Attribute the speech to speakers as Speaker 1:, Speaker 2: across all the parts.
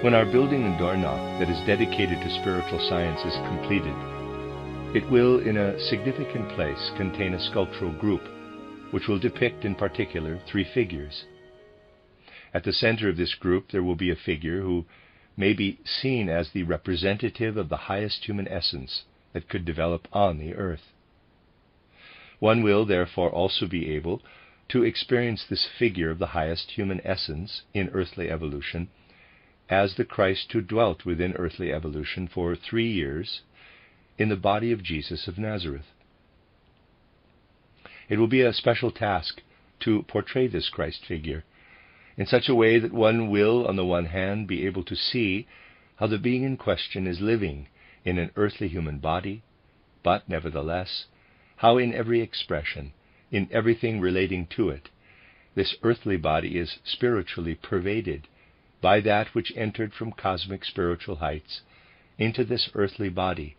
Speaker 1: When our building in Dornach that is dedicated to spiritual science is completed, it will, in a significant place, contain a sculptural group which will depict in particular three figures. At the center of this group, there will be a figure who may be seen as the representative of the highest human essence that could develop on the earth. One will, therefore, also be able to experience this figure of the highest human essence in earthly evolution as the Christ who dwelt within earthly evolution for three years in the body of Jesus of Nazareth. It will be a special task to portray this Christ figure in such a way that one will, on the one hand, be able to see how the being in question is living in an earthly human body, but nevertheless, how in every expression, in everything relating to it, this earthly body is spiritually pervaded by that which entered from cosmic spiritual heights into this earthly body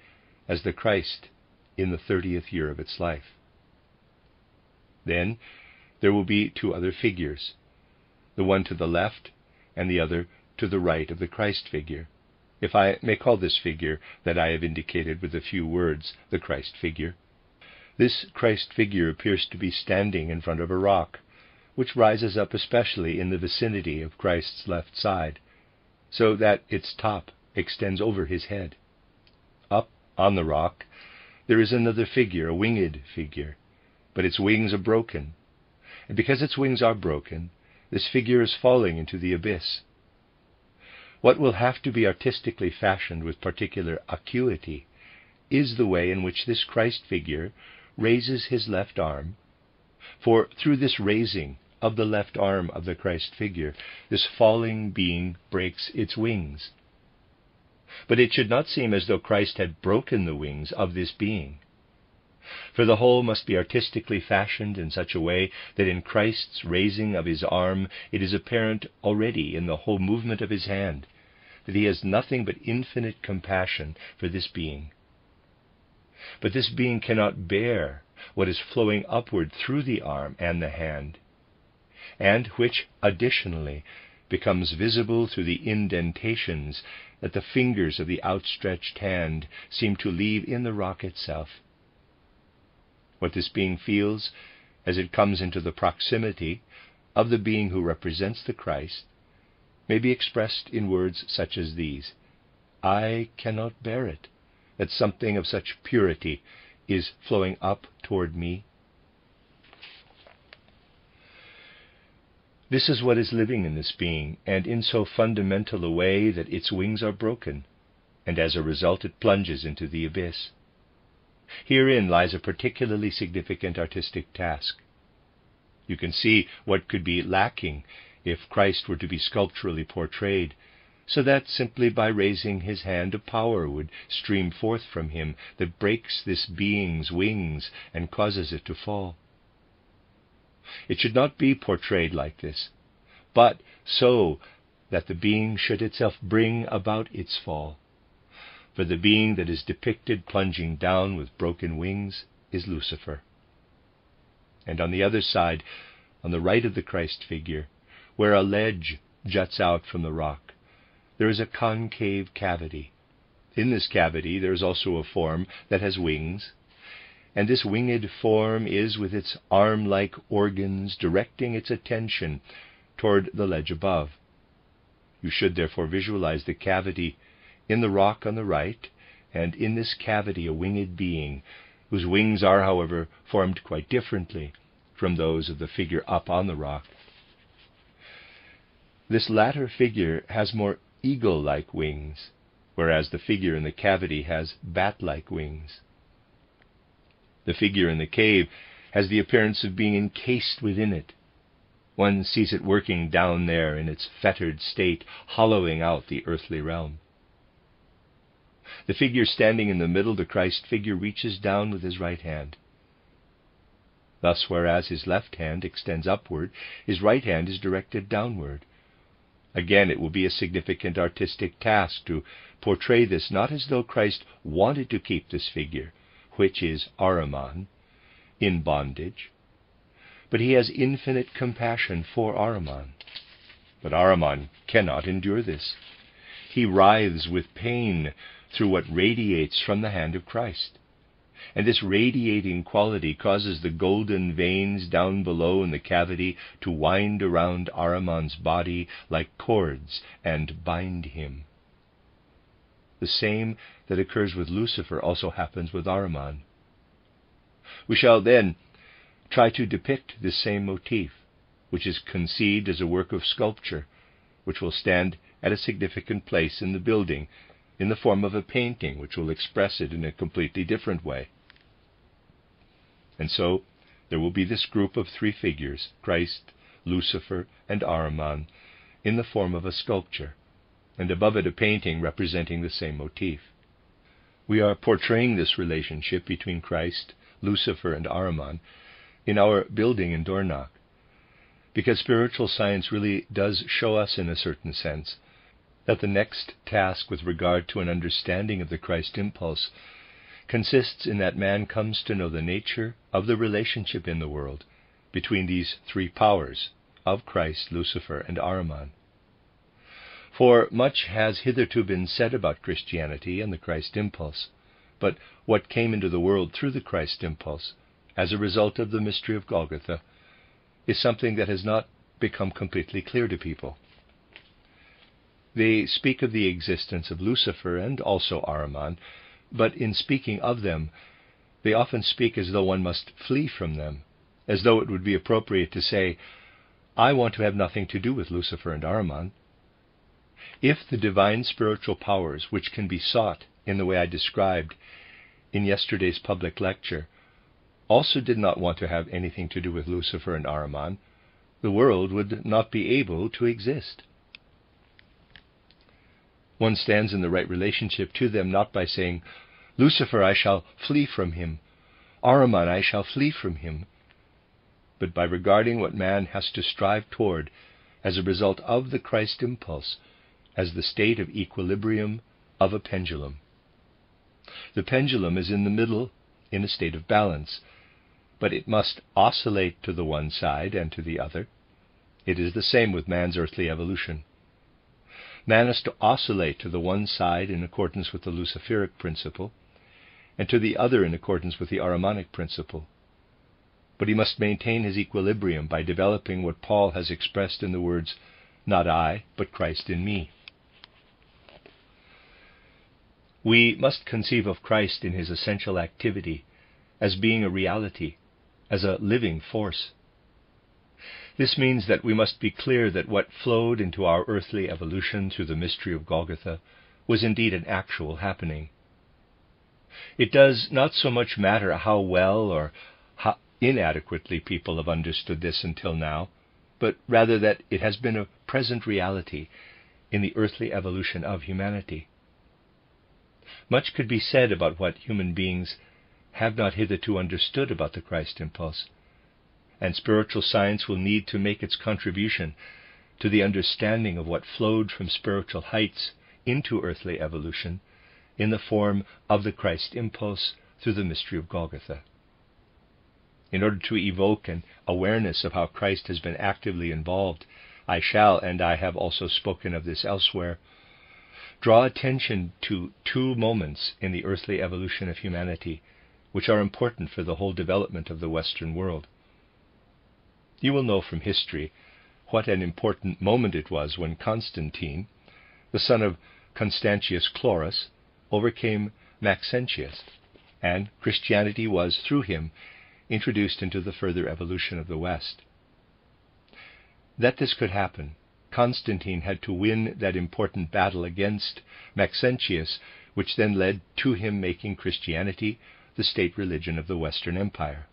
Speaker 1: as the Christ in the thirtieth year of its life. Then there will be two other figures, the one to the left and the other to the right of the Christ figure, if I may call this figure that I have indicated with a few words the Christ figure. This Christ figure appears to be standing in front of a rock, which rises up especially in the vicinity of Christ's left side, so that its top extends over his head. Up on the rock there is another figure, a winged figure, but its wings are broken. And because its wings are broken, this figure is falling into the abyss. What will have to be artistically fashioned with particular acuity is the way in which this Christ figure raises his left arm, for through this raising of the left arm of the Christ figure, this falling being breaks its wings. But it should not seem as though Christ had broken the wings of this being. For the whole must be artistically fashioned in such a way that in Christ's raising of his arm it is apparent already in the whole movement of his hand that he has nothing but infinite compassion for this being. But this being cannot bear what is flowing upward through the arm and the hand and which additionally becomes visible through the indentations that the fingers of the outstretched hand seem to leave in the rock itself. What this being feels as it comes into the proximity of the being who represents the Christ may be expressed in words such as these I cannot bear it that something of such purity is flowing up toward me This is what is living in this being, and in so fundamental a way that its wings are broken, and as a result it plunges into the abyss. Herein lies a particularly significant artistic task. You can see what could be lacking if Christ were to be sculpturally portrayed, so that simply by raising his hand a power would stream forth from him that breaks this being's wings and causes it to fall. It should not be portrayed like this, but so that the being should itself bring about its fall. For the being that is depicted plunging down with broken wings is Lucifer. And on the other side, on the right of the Christ figure, where a ledge juts out from the rock, there is a concave cavity. In this cavity there is also a form that has wings and this winged form is, with its arm like organs, directing its attention toward the ledge above. You should therefore visualize the cavity in the rock on the right, and in this cavity a winged being, whose wings are, however, formed quite differently from those of the figure up on the rock. This latter figure has more eagle like wings, whereas the figure in the cavity has bat like wings. The figure in the cave has the appearance of being encased within it. One sees it working down there in its fettered state, hollowing out the earthly realm. The figure standing in the middle, the Christ figure, reaches down with his right hand. Thus, whereas his left hand extends upward, his right hand is directed downward. Again, it will be a significant artistic task to portray this not as though Christ wanted to keep this figure, which is Ahriman, in bondage. But he has infinite compassion for Ahriman. But Ahriman cannot endure this. he writhes with pain through what radiates from the hand of Christ. And this radiating quality causes the golden veins down below in the cavity to wind around Ahriman's body like cords and bind him. The same that occurs with Lucifer also happens with Ahriman. We shall then try to depict this same motif, which is conceived as a work of sculpture, which will stand at a significant place in the building in the form of a painting, which will express it in a completely different way. And so there will be this group of three figures Christ, Lucifer, and Ahriman in the form of a sculpture, and above it a painting representing the same motif. We are portraying this relationship between Christ, Lucifer, and Ahriman in our building in Dornach, because spiritual science really does show us, in a certain sense, that the next task with regard to an understanding of the Christ impulse consists in that man comes to know the nature of the relationship in the world between these three powers of Christ, Lucifer, and Ahriman. For much has hitherto been said about Christianity and the Christ impulse, but what came into the world through the Christ impulse, as a result of the mystery of Golgotha, is something that has not become completely clear to people. They speak of the existence of Lucifer and also Ahriman but in speaking of them, they often speak as though one must flee from them, as though it would be appropriate to say, I want to have nothing to do with Lucifer and Ahriman. If the divine spiritual powers which can be sought in the way I described in yesterday's public lecture also did not want to have anything to do with Lucifer and Ahriman, the world would not be able to exist. One stands in the right relationship to them not by saying, Lucifer, I shall flee from him, Ahriman, I shall flee from him, but by regarding what man has to strive toward as a result of the Christ impulse as the state of equilibrium of a pendulum. The pendulum is in the middle in a state of balance, but it must oscillate to the one side and to the other. It is the same with man's earthly evolution. Man is to oscillate to the one side in accordance with the Luciferic principle, and to the other in accordance with the Ahrimanic principle. But he must maintain his equilibrium by developing what Paul has expressed in the words, Not I, but Christ in me. We must conceive of Christ in his essential activity as being a reality, as a living force. This means that we must be clear that what flowed into our earthly evolution through the mystery of Golgotha was indeed an actual happening. It does not so much matter how well or how inadequately people have understood this until now, but rather that it has been a present reality in the earthly evolution of humanity. Much could be said about what human beings have not hitherto understood about the Christ impulse and spiritual science will need to make its contribution to the understanding of what flowed from spiritual heights into earthly evolution in the form of the Christ impulse through the mystery of Golgotha. In order to evoke an awareness of how Christ has been actively involved, I shall, and I have also spoken of this elsewhere, draw attention to two moments in the earthly evolution of humanity which are important for the whole development of the Western world. You will know from history what an important moment it was when Constantine, the son of Constantius Chlorus, overcame Maxentius, and Christianity was, through him, introduced into the further evolution of the West. That this could happen, Constantine had to win that important battle against Maxentius, which then led to him making Christianity the state religion of the Western Empire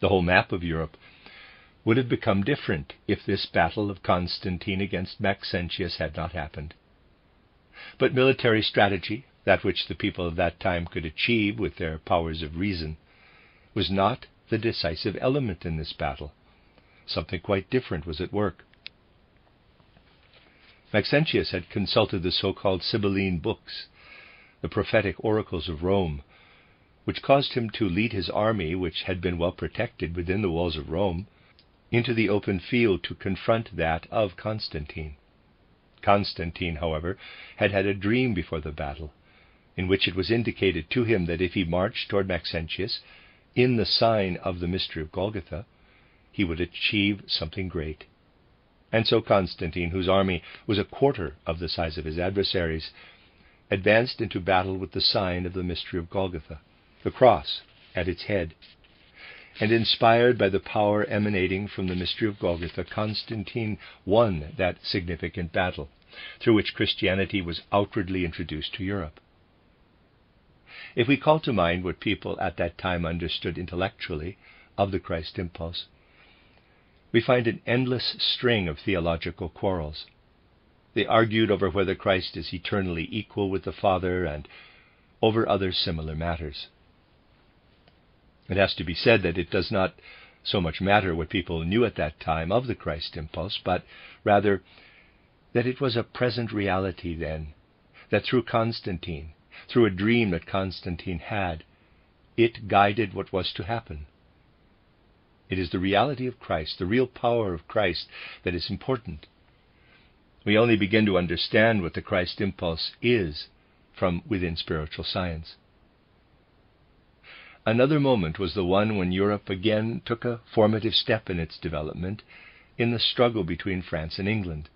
Speaker 1: the whole map of Europe, would have become different if this battle of Constantine against Maxentius had not happened. But military strategy, that which the people of that time could achieve with their powers of reason, was not the decisive element in this battle. Something quite different was at work. Maxentius had consulted the so called Sibylline books, the prophetic oracles of Rome, which caused him to lead his army, which had been well protected within the walls of Rome, into the open field to confront that of Constantine. Constantine, however, had had a dream before the battle, in which it was indicated to him that if he marched toward Maxentius in the sign of the mystery of Golgotha, he would achieve something great. And so Constantine, whose army was a quarter of the size of his adversaries, advanced into battle with the sign of the mystery of Golgotha, the cross at its head. And inspired by the power emanating from the mystery of Golgotha, Constantine won that significant battle, through which Christianity was outwardly introduced to Europe. If we call to mind what people at that time understood intellectually of the Christ impulse, we find an endless string of theological quarrels. They argued over whether Christ is eternally equal with the Father and over other similar matters. It has to be said that it does not so much matter what people knew at that time of the Christ impulse, but rather that it was a present reality then, that through Constantine, through a dream that Constantine had, it guided what was to happen. It is the reality of Christ, the real power of Christ, that is important. We only begin to understand what the Christ impulse is from within spiritual science. Another moment was the one when Europe again took a formative step in its development in the struggle between France and England.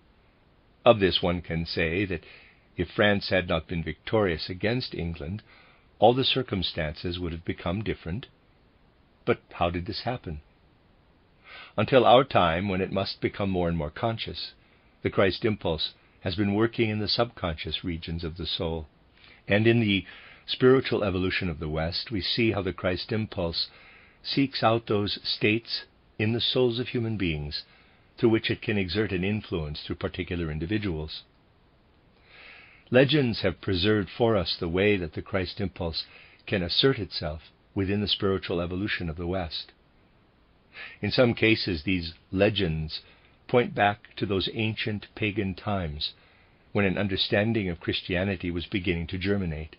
Speaker 1: Of this one can say that if France had not been victorious against England, all the circumstances would have become different. But how did this happen? Until our time when it must become more and more conscious. The Christ impulse has been working in the subconscious regions of the soul. And in the spiritual evolution of the West, we see how the Christ impulse seeks out those states in the souls of human beings through which it can exert an influence through particular individuals. Legends have preserved for us the way that the Christ impulse can assert itself within the spiritual evolution of the West. In some cases, these legends point back to those ancient pagan times when an understanding of Christianity was beginning to germinate.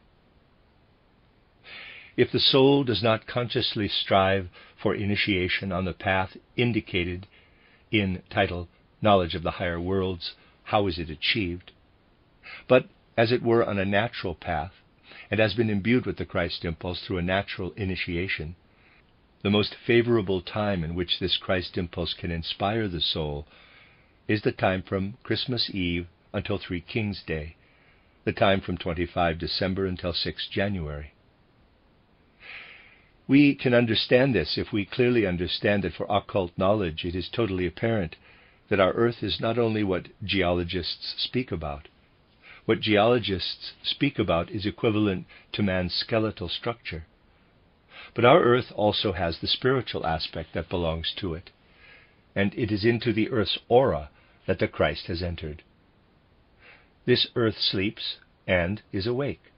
Speaker 1: If the soul does not consciously strive for initiation on the path indicated in title Knowledge of the Higher Worlds, How is it Achieved? but as it were on a natural path, and has been imbued with the Christ impulse through a natural initiation, the most favorable time in which this Christ impulse can inspire the soul is the time from Christmas Eve until Three Kings Day, the time from 25 December until 6 January. We can understand this if we clearly understand that for occult knowledge it is totally apparent that our Earth is not only what geologists speak about. What geologists speak about is equivalent to man's skeletal structure. But our earth also has the spiritual aspect that belongs to it, and it is into the earth's aura that the Christ has entered. This earth sleeps and is awake,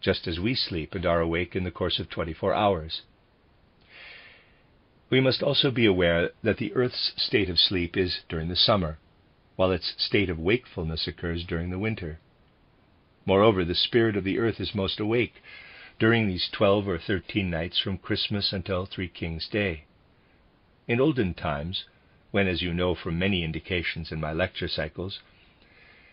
Speaker 1: just as we sleep and are awake in the course of 24 hours. We must also be aware that the earth's state of sleep is during the summer, while its state of wakefulness occurs during the winter. Moreover, the spirit of the earth is most awake during these 12 or 13 nights from Christmas until Three Kings Day. In olden times, when, as you know from many indications in my lecture cycles,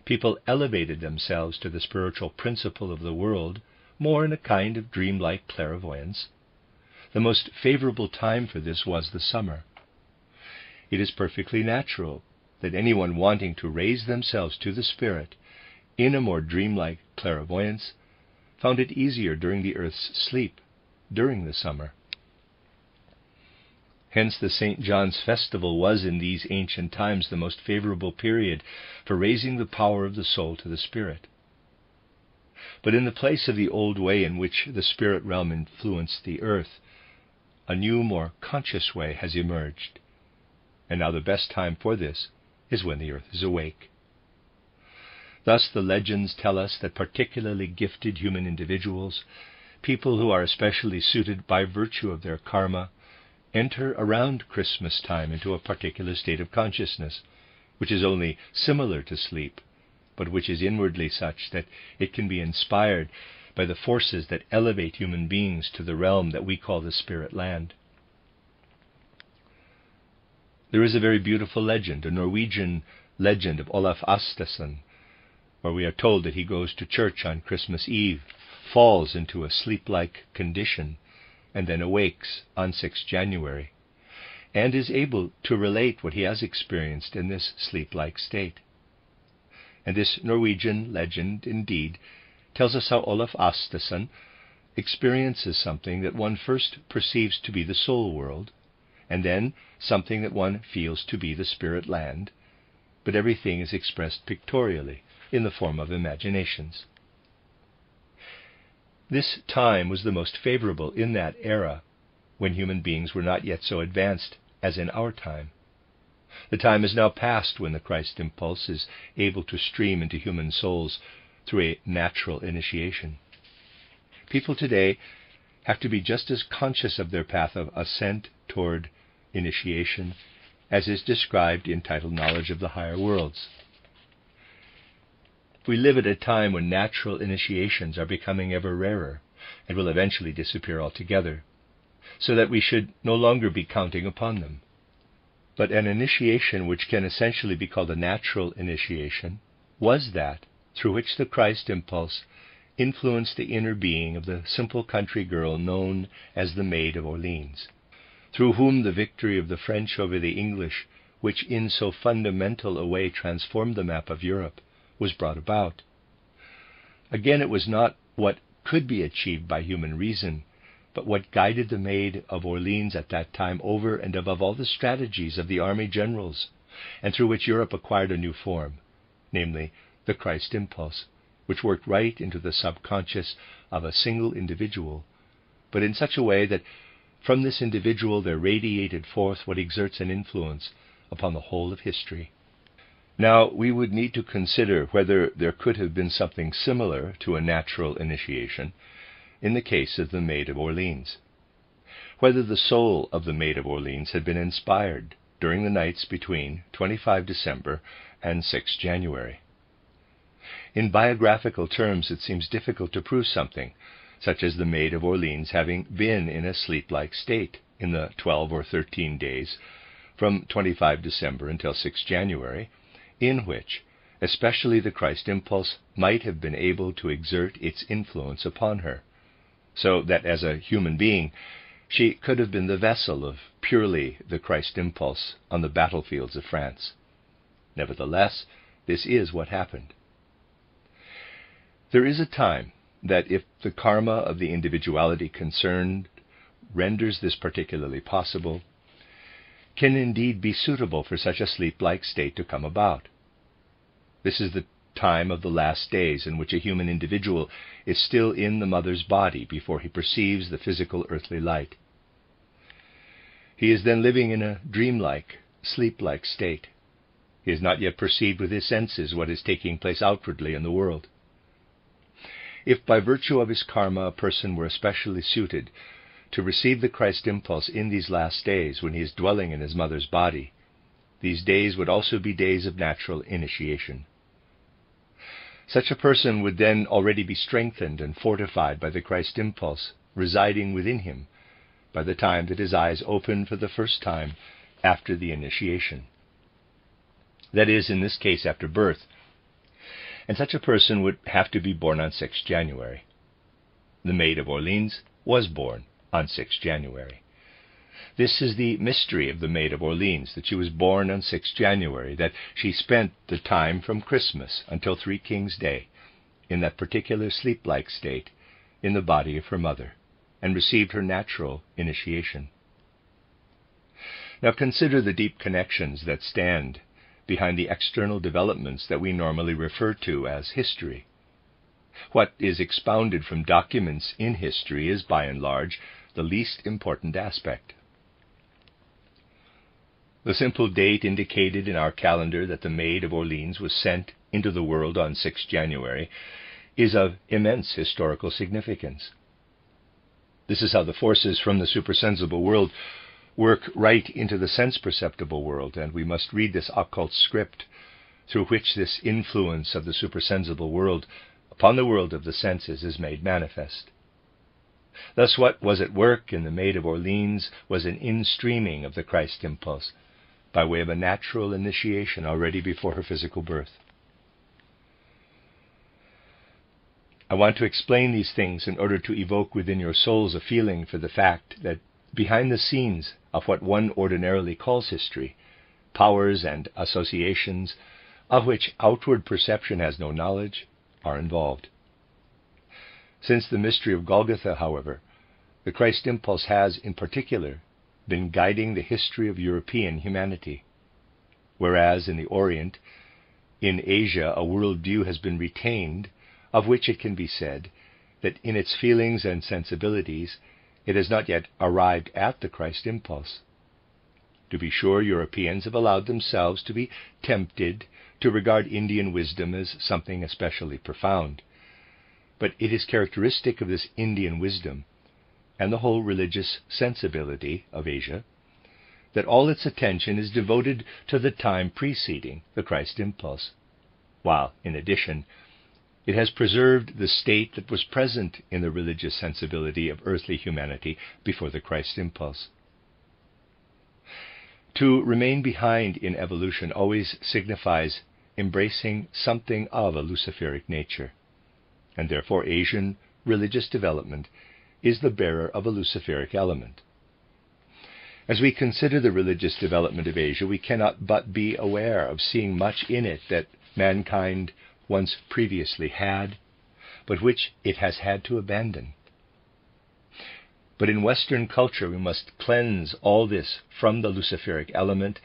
Speaker 1: people elevated themselves to the spiritual principle of the world more in a kind of dreamlike clairvoyance, the most favorable time for this was the summer. It is perfectly natural that anyone wanting to raise themselves to the Spirit in a more dreamlike clairvoyance found it easier during the earth's sleep, during the summer. Hence, the St. John's festival was in these ancient times the most favorable period for raising the power of the soul to the spirit. But in the place of the old way in which the spirit realm influenced the earth, a new, more conscious way has emerged. And now the best time for this is when the earth is awake. Thus, the legends tell us that particularly gifted human individuals, people who are especially suited by virtue of their karma, enter around Christmas time into a particular state of consciousness, which is only similar to sleep, but which is inwardly such that it can be inspired by the forces that elevate human beings to the realm that we call the spirit land. There is a very beautiful legend, a Norwegian legend of Olaf Asteson, where we are told that he goes to church on Christmas Eve, falls into a sleep like condition, and then awakes on 6 January, and is able to relate what he has experienced in this sleep like state. And this Norwegian legend, indeed, tells us how Olaf Asteson experiences something that one first perceives to be the soul world, and then something that one feels to be the spirit land, but everything is expressed pictorially in the form of imaginations. This time was the most favorable in that era when human beings were not yet so advanced as in our time. The time is now past when the Christ impulse is able to stream into human souls through a natural initiation. People today have to be just as conscious of their path of ascent toward initiation as is described in title Knowledge of the Higher Worlds. We live at a time when natural initiations are becoming ever rarer and will eventually disappear altogether, so that we should no longer be counting upon them. But an initiation which can essentially be called a natural initiation was that through which the Christ impulse influenced the inner being of the simple country girl known as the Maid of Orleans, through whom the victory of the French over the English, which in so fundamental a way transformed the map of Europe, was brought about. Again, it was not what could be achieved by human reason, but what guided the Maid of Orleans at that time over and above all the strategies of the army generals, and through which Europe acquired a new form, namely, the Christ impulse, which worked right into the subconscious of a single individual, but in such a way that from this individual there radiated forth what exerts an influence upon the whole of history. Now, we would need to consider whether there could have been something similar to a natural initiation in the case of the Maid of Orleans. Whether the soul of the Maid of Orleans had been inspired during the nights between 25 December and 6 January. In biographical terms, it seems difficult to prove something, such as the Maid of Orleans having been in a sleep like state in the 12 or 13 days from 25 December until 6 January, in which especially the Christ impulse might have been able to exert its influence upon her, so that as a human being she could have been the vessel of purely the Christ impulse on the battlefields of France. Nevertheless, this is what happened. There is a time that if the karma of the individuality concerned renders this particularly possible, can indeed be suitable for such a sleep like state to come about. This is the time of the last days in which a human individual is still in the mother's body before he perceives the physical earthly light. He is then living in a dreamlike, sleep like state. He has not yet perceived with his senses what is taking place outwardly in the world. If by virtue of his karma a person were especially suited to receive the Christ impulse in these last days when he is dwelling in his mother's body, these days would also be days of natural initiation. Such a person would then already be strengthened and fortified by the Christ impulse residing within him by the time that his eyes open for the first time after the initiation. That is, in this case, after birth, and such a person would have to be born on 6 January. The Maid of Orleans was born on 6 January. This is the mystery of the Maid of Orleans, that she was born on 6 January, that she spent the time from Christmas until Three Kings' Day in that particular sleep like state in the body of her mother, and received her natural initiation. Now consider the deep connections that stand behind the external developments that we normally refer to as history. What is expounded from documents in history is, by and large, the least important aspect. The simple date indicated in our calendar that the Maid of Orleans was sent into the world on 6 January is of immense historical significance. This is how the forces from the supersensible world work right into the sense perceptible world, and we must read this occult script through which this influence of the supersensible world upon the world of the senses is made manifest. Thus, what was at work in the Maid of Orleans was an instreaming of the Christ impulse by way of a natural initiation already before her physical birth. I want to explain these things in order to evoke within your souls a feeling for the fact that behind the scenes of what one ordinarily calls history, powers and associations of which outward perception has no knowledge are involved. Since the mystery of Golgotha, however, the Christ impulse has, in particular, been guiding the history of European humanity. Whereas in the Orient, in Asia, a worldview has been retained of which it can be said that in its feelings and sensibilities it has not yet arrived at the Christ impulse. To be sure, Europeans have allowed themselves to be tempted to regard Indian wisdom as something especially profound. But it is characteristic of this Indian wisdom and the whole religious sensibility of Asia that all its attention is devoted to the time preceding the Christ impulse, while, in addition, it has preserved the state that was present in the religious sensibility of earthly humanity before the Christ impulse. To remain behind in evolution always signifies embracing something of a Luciferic nature, and therefore Asian religious development is the bearer of a Luciferic element. As we consider the religious development of Asia, we cannot but be aware of seeing much in it that mankind once previously had, but which it has had to abandon. But in Western culture, we must cleanse all this from the Luciferic element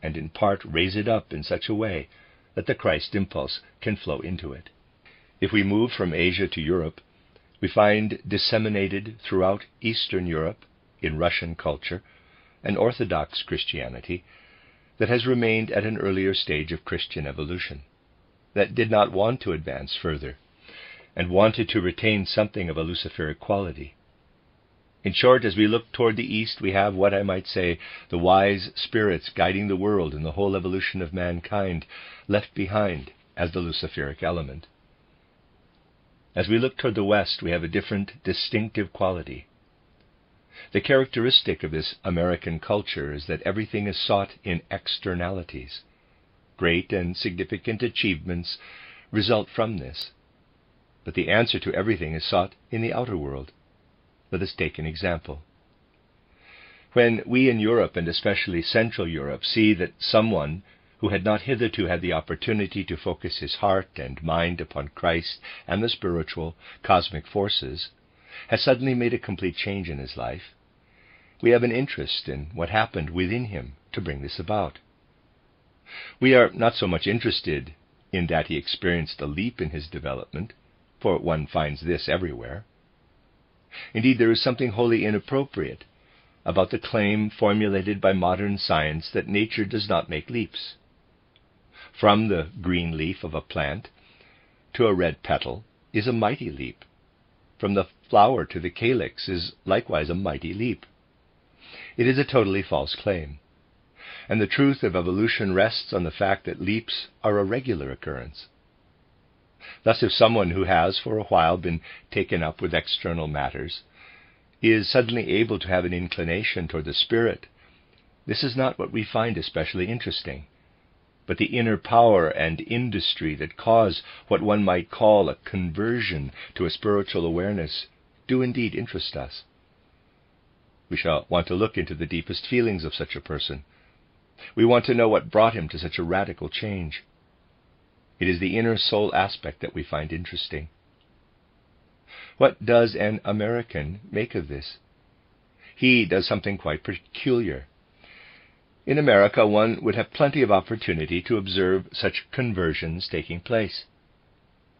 Speaker 1: and in part raise it up in such a way that the Christ impulse can flow into it. If we move from Asia to Europe, we find disseminated throughout Eastern Europe, in Russian culture, an Orthodox Christianity that has remained at an earlier stage of Christian evolution, that did not want to advance further, and wanted to retain something of a Luciferic quality. In short, as we look toward the east, we have what I might say the wise spirits guiding the world and the whole evolution of mankind left behind as the Luciferic element. As we look toward the west, we have a different, distinctive quality. The characteristic of this American culture is that everything is sought in externalities. Great and significant achievements result from this. But the answer to everything is sought in the outer world. Let us take an example. When we in Europe, and especially Central Europe, see that someone who had not hitherto had the opportunity to focus his heart and mind upon Christ and the spiritual, cosmic forces, has suddenly made a complete change in his life, we have an interest in what happened within him to bring this about. We are not so much interested in that he experienced a leap in his development, for one finds this everywhere. Indeed, there is something wholly inappropriate about the claim formulated by modern science that nature does not make leaps. From the green leaf of a plant to a red petal is a mighty leap. From the flower to the calyx is likewise a mighty leap. It is a totally false claim. And the truth of evolution rests on the fact that leaps are a regular occurrence. Thus, if someone who has for a while been taken up with external matters is suddenly able to have an inclination toward the Spirit, this is not what we find especially interesting, but the inner power and industry that cause what one might call a conversion to a spiritual awareness do indeed interest us. We shall want to look into the deepest feelings of such a person. We want to know what brought him to such a radical change. It is the inner soul aspect that we find interesting. What does an American make of this? He does something quite peculiar. In America, one would have plenty of opportunity to observe such conversions taking place.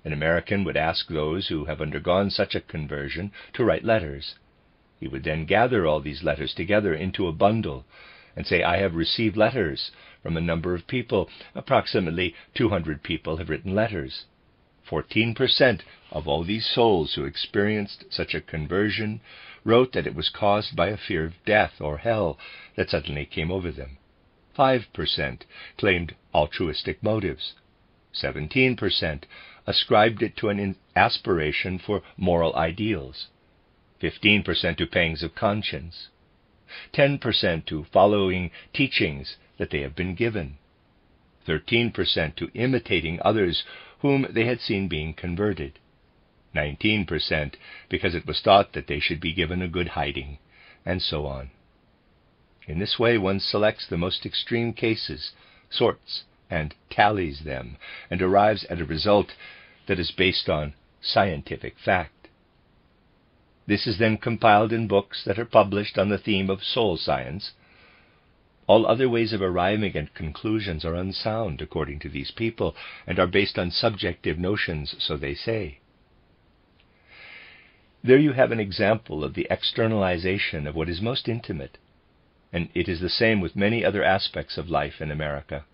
Speaker 1: An American would ask those who have undergone such a conversion to write letters. He would then gather all these letters together into a bundle and say, I have received letters from a number of people. Approximately 200 people have written letters. 14% of all these souls who experienced such a conversion wrote that it was caused by a fear of death or hell that suddenly came over them. 5% claimed altruistic motives. 17% ascribed it to an aspiration for moral ideals. 15% to pangs of conscience. 10% to following teachings that they have been given, 13% to imitating others whom they had seen being converted, 19% because it was thought that they should be given a good hiding, and so on. In this way, one selects the most extreme cases, sorts and tallies them, and arrives at a result that is based on scientific fact. This is then compiled in books that are published on the theme of soul science. All other ways of arriving at conclusions are unsound, according to these people, and are based on subjective notions, so they say. There you have an example of the externalization of what is most intimate, and it is the same with many other aspects of life in America.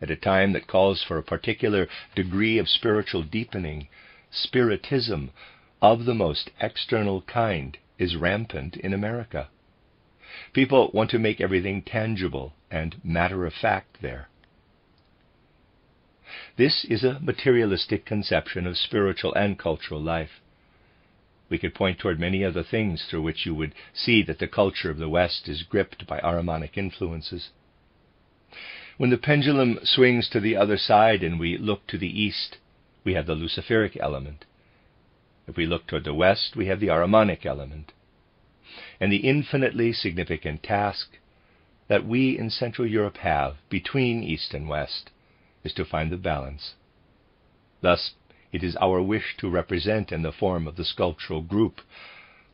Speaker 1: At a time that calls for a particular degree of spiritual deepening, spiritism of the most external kind is rampant in America. People want to make everything tangible and matter of fact there. This is a materialistic conception of spiritual and cultural life. We could point toward many other things through which you would see that the culture of the West is gripped by Ahrimanic influences. When the pendulum swings to the other side and we look to the east, we have the Luciferic element. If we look toward the west, we have the Ahrimanic element. And the infinitely significant task that we in Central Europe have between East and West is to find the balance. Thus, it is our wish to represent in the form of the sculptural group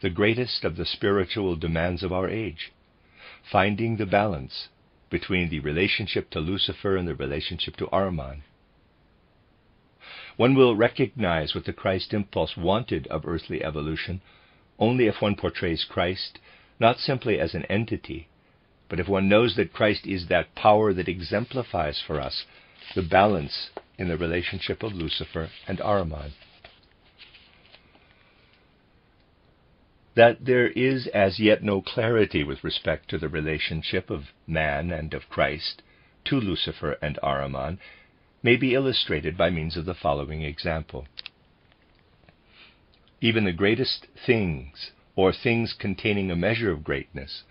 Speaker 1: the greatest of the spiritual demands of our age, finding the balance between the relationship to Lucifer and the relationship to Ahriman. One will recognize what the Christ impulse wanted of earthly evolution only if one portrays Christ not simply as an entity, but if one knows that Christ is that power that exemplifies for us the balance in the relationship of Lucifer and Ahriman. That there is as yet no clarity with respect to the relationship of man and of Christ to Lucifer and Ahriman may be illustrated by means of the following example. Even the greatest things, or things containing a measure of greatness,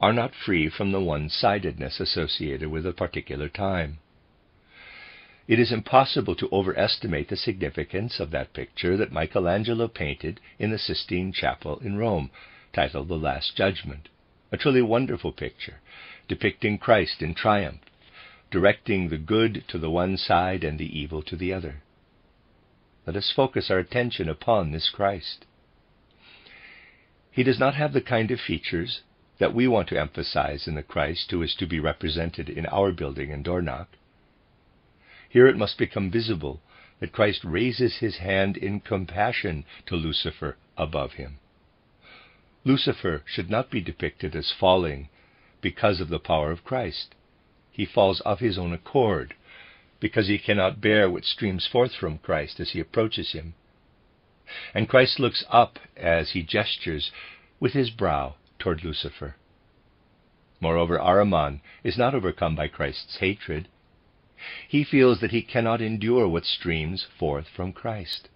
Speaker 1: are not free from the one sidedness associated with a particular time. It is impossible to overestimate the significance of that picture that Michelangelo painted in the Sistine Chapel in Rome, titled The Last Judgment, a truly wonderful picture depicting Christ in triumph, directing the good to the one side and the evil to the other. Let us focus our attention upon this Christ. He does not have the kind of features that we want to emphasize in the Christ who is to be represented in our building in Dornach. Here it must become visible that Christ raises his hand in compassion to Lucifer above him. Lucifer should not be depicted as falling because of the power of Christ. He falls of his own accord, because he cannot bear what streams forth from Christ as he approaches him. And Christ looks up as he gestures with his brow toward Lucifer. Moreover, Ahriman is not overcome by Christ's hatred. He feels that he cannot endure what streams forth from Christ.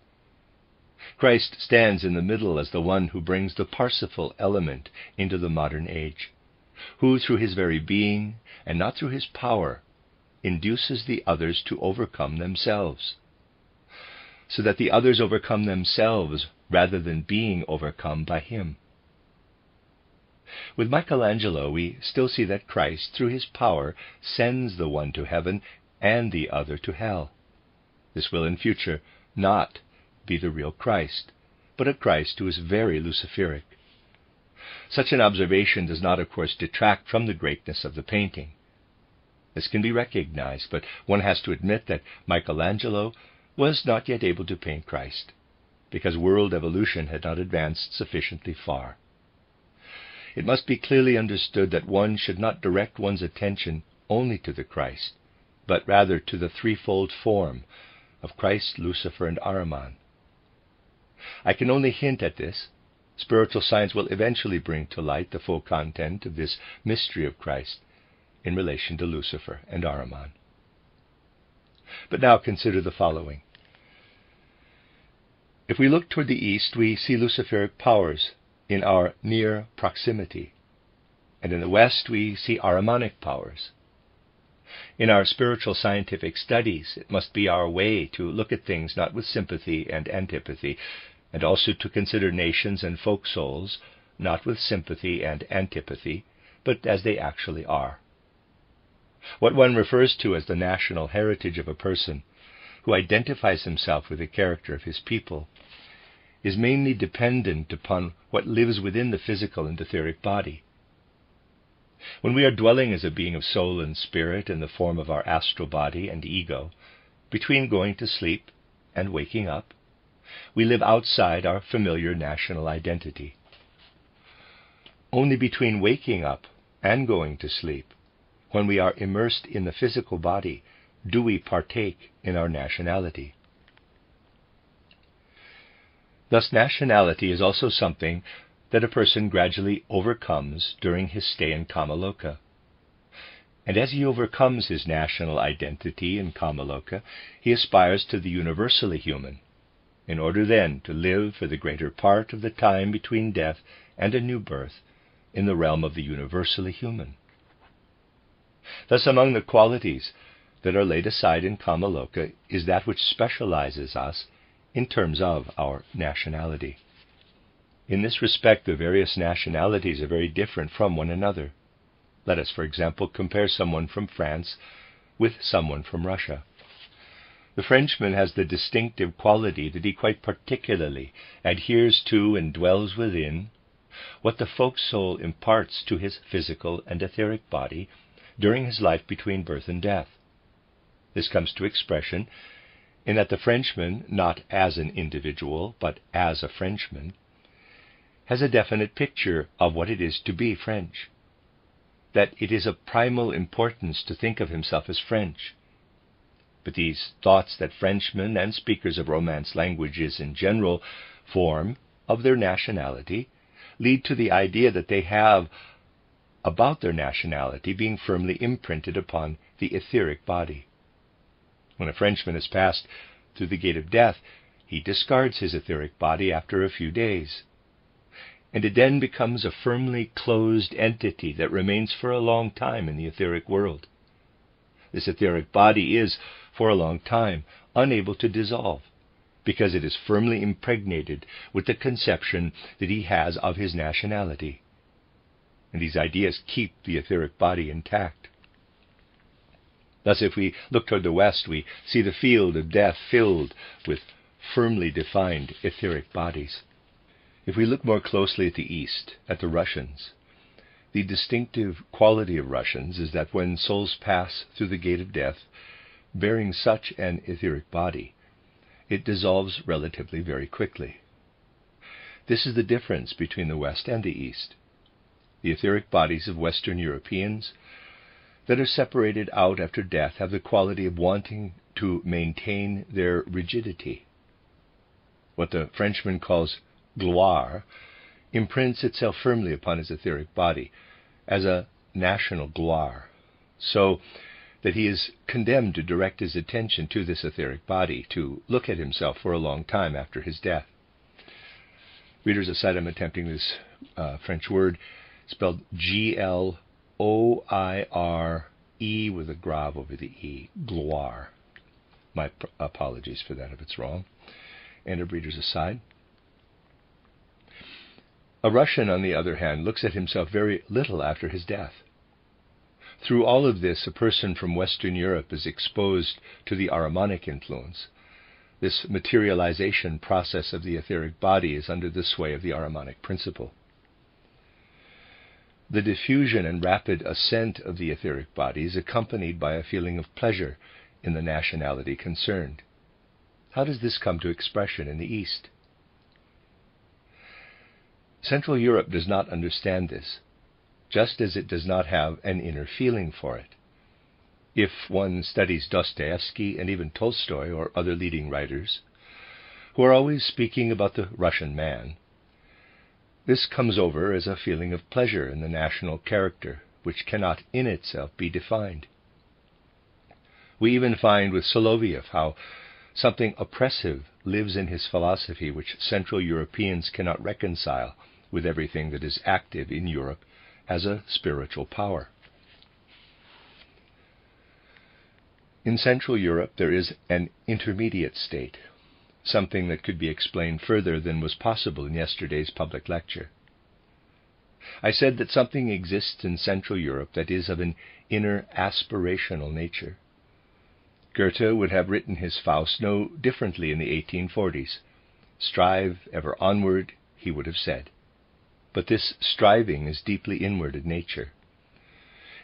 Speaker 1: Christ stands in the middle as the one who brings the Parsifal element into the modern age, who through his very being, and not through his power, induces the others to overcome themselves, so that the others overcome themselves rather than being overcome by him. With Michelangelo, we still see that Christ, through his power, sends the one to heaven and the other to hell. This will in future not be the real Christ, but a Christ who is very Luciferic. Such an observation does not, of course, detract from the greatness of the painting. This can be recognized, but one has to admit that Michelangelo was not yet able to paint Christ, because world evolution had not advanced sufficiently far. It must be clearly understood that one should not direct one's attention only to the Christ, but rather to the threefold form of Christ, Lucifer, and Ahriman. I can only hint at this. Spiritual science will eventually bring to light the full content of this mystery of Christ in relation to Lucifer and Ahriman. But now consider the following. If we look toward the east, we see Luciferic powers in our near proximity, and in the west we see Ahrimanic powers. In our spiritual scientific studies, it must be our way to look at things not with sympathy and antipathy, and also to consider nations and folk souls not with sympathy and antipathy, but as they actually are. What one refers to as the national heritage of a person who identifies himself with the character of his people is mainly dependent upon what lives within the physical and etheric body. When we are dwelling as a being of soul and spirit in the form of our astral body and ego, between going to sleep and waking up, we live outside our familiar national identity. Only between waking up and going to sleep, when we are immersed in the physical body, do we partake in our nationality. Thus, nationality is also something that a person gradually overcomes during his stay in Kamaloka. And as he overcomes his national identity in Kamaloka, he aspires to the universally human, in order then to live for the greater part of the time between death and a new birth in the realm of the universally human. Thus, among the qualities that are laid aside in Kamaloka is that which specializes us in terms of our nationality. In this respect, the various nationalities are very different from one another. Let us, for example, compare someone from France with someone from Russia. The Frenchman has the distinctive quality that he quite particularly adheres to and dwells within what the folk soul imparts to his physical and etheric body during his life between birth and death. This comes to expression in that the Frenchman, not as an individual, but as a Frenchman, has a definite picture of what it is to be French. That it is of primal importance to think of himself as French. But these thoughts that Frenchmen and speakers of Romance languages in general form of their nationality lead to the idea that they have about their nationality being firmly imprinted upon the etheric body. When a Frenchman has passed through the gate of death, he discards his etheric body after a few days. And it then becomes a firmly closed entity that remains for a long time in the etheric world. This etheric body is, for a long time, unable to dissolve, because it is firmly impregnated with the conception that he has of his nationality. And these ideas keep the etheric body intact. Thus, if we look toward the west, we see the field of death filled with firmly defined etheric bodies. If we look more closely at the east, at the Russians, the distinctive quality of Russians is that when souls pass through the gate of death, bearing such an etheric body, it dissolves relatively very quickly. This is the difference between the West and the East. The etheric bodies of Western Europeans that are separated out after death have the quality of wanting to maintain their rigidity. What the Frenchman calls gloire imprints itself firmly upon his etheric body as a national gloire, so that he is condemned to direct his attention to this etheric body, to look at himself for a long time after his death. Readers aside, I'm attempting this uh, French word spelled G L O I R E with a grave over the E, gloire. My apologies for that if it's wrong. And a reader's aside. A Russian, on the other hand, looks at himself very little after his death. Through all of this, a person from Western Europe is exposed to the Ahrimanic influence. This materialization process of the etheric body is under the sway of the Ahrimanic principle. The diffusion and rapid ascent of the etheric body is accompanied by a feeling of pleasure in the nationality concerned. How does this come to expression in the East? Central Europe does not understand this, just as it does not have an inner feeling for it. If one studies Dostoevsky and even Tolstoy or other leading writers, who are always speaking about the Russian man, this comes over as a feeling of pleasure in the national character, which cannot in itself be defined. We even find with Soloviev how something oppressive lives in his philosophy which Central Europeans cannot reconcile with everything that is active in Europe as a spiritual power. In Central Europe, there is an intermediate state, something that could be explained further than was possible in yesterday's public lecture. I said that something exists in Central Europe that is of an inner aspirational nature. Goethe would have written his Faust no differently in the 1840s. Strive ever onward, he would have said. But this striving is deeply inward in nature.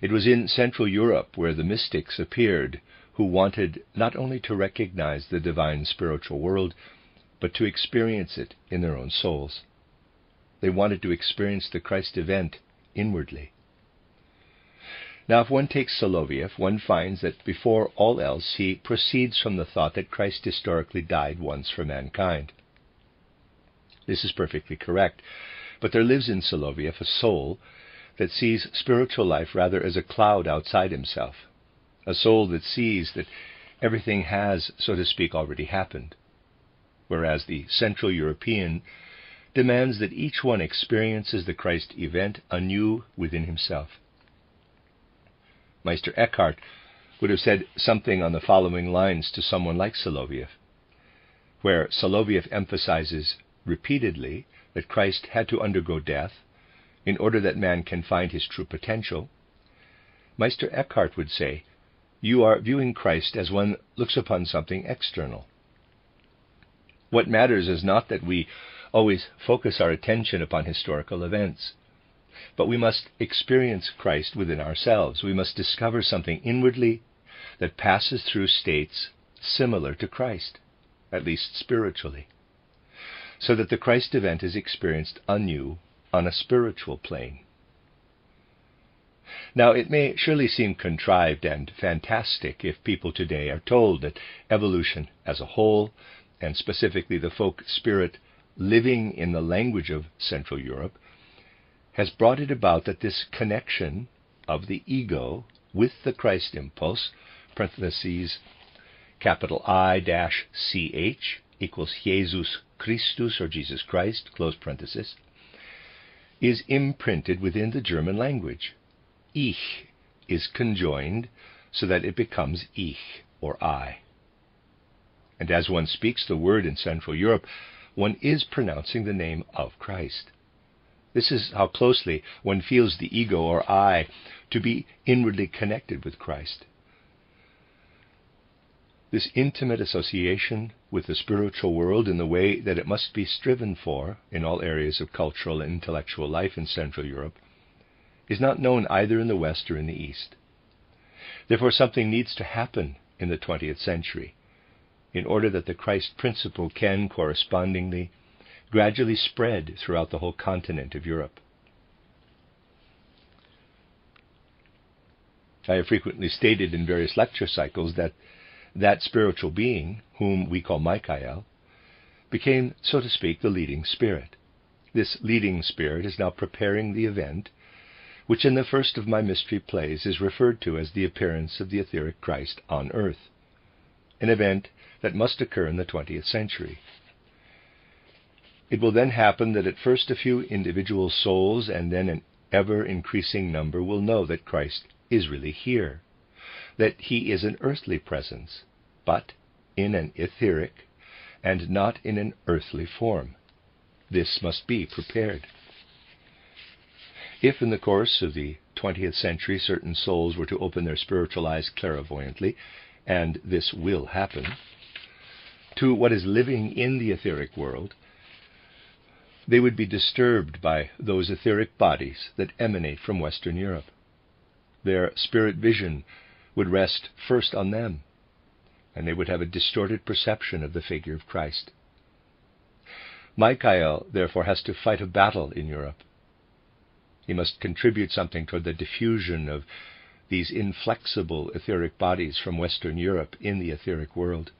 Speaker 1: It was in Central Europe where the mystics appeared who wanted not only to recognize the divine spiritual world, but to experience it in their own souls. They wanted to experience the Christ event inwardly. Now, if one takes Soloviev, one finds that before all else he proceeds from the thought that Christ historically died once for mankind. This is perfectly correct, but there lives in Soloviev a soul that sees spiritual life rather as a cloud outside himself, a soul that sees that everything has, so to speak, already happened, whereas the Central European demands that each one experiences the Christ event anew within himself. Meister Eckhart would have said something on the following lines to someone like Soloviev, where Soloviev emphasizes repeatedly that Christ had to undergo death in order that man can find his true potential. Meister Eckhart would say, you are viewing Christ as one looks upon something external. What matters is not that we always focus our attention upon historical events, but we must experience Christ within ourselves. We must discover something inwardly that passes through states similar to Christ, at least spiritually, so that the Christ event is experienced anew on a spiritual plane. Now, it may surely seem contrived and fantastic if people today are told that evolution as a whole, and specifically the folk spirit living in the language of Central Europe, has brought it about that this connection of the ego with the Christ impulse, parentheses, capital I dash CH equals Jesus Christus or Jesus Christ, close parenthesis, is imprinted within the German language ich is conjoined so that it becomes ich, or I. And as one speaks the word in Central Europe, one is pronouncing the name of Christ. This is how closely one feels the ego or I to be inwardly connected with Christ. This intimate association with the spiritual world in the way that it must be striven for in all areas of cultural and intellectual life in Central Europe is not known either in the West or in the East. Therefore, something needs to happen in the 20th century in order that the Christ principle can correspondingly gradually spread throughout the whole continent of Europe. I have frequently stated in various lecture cycles that that spiritual being, whom we call Michael, became, so to speak, the leading spirit. This leading spirit is now preparing the event which in the first of my mystery plays is referred to as the appearance of the etheric Christ on earth, an event that must occur in the 20th century. It will then happen that at first a few individual souls and then an ever increasing number will know that Christ is really here, that he is an earthly presence, but in an etheric and not in an earthly form. This must be prepared. If in the course of the 20th century certain souls were to open their spiritual eyes clairvoyantly, and this will happen, to what is living in the etheric world, they would be disturbed by those etheric bodies that emanate from Western Europe. Their spirit vision would rest first on them, and they would have a distorted perception of the figure of Christ. Michael, therefore, has to fight a battle in Europe he must contribute something toward the diffusion of these inflexible etheric bodies from Western Europe in the etheric world.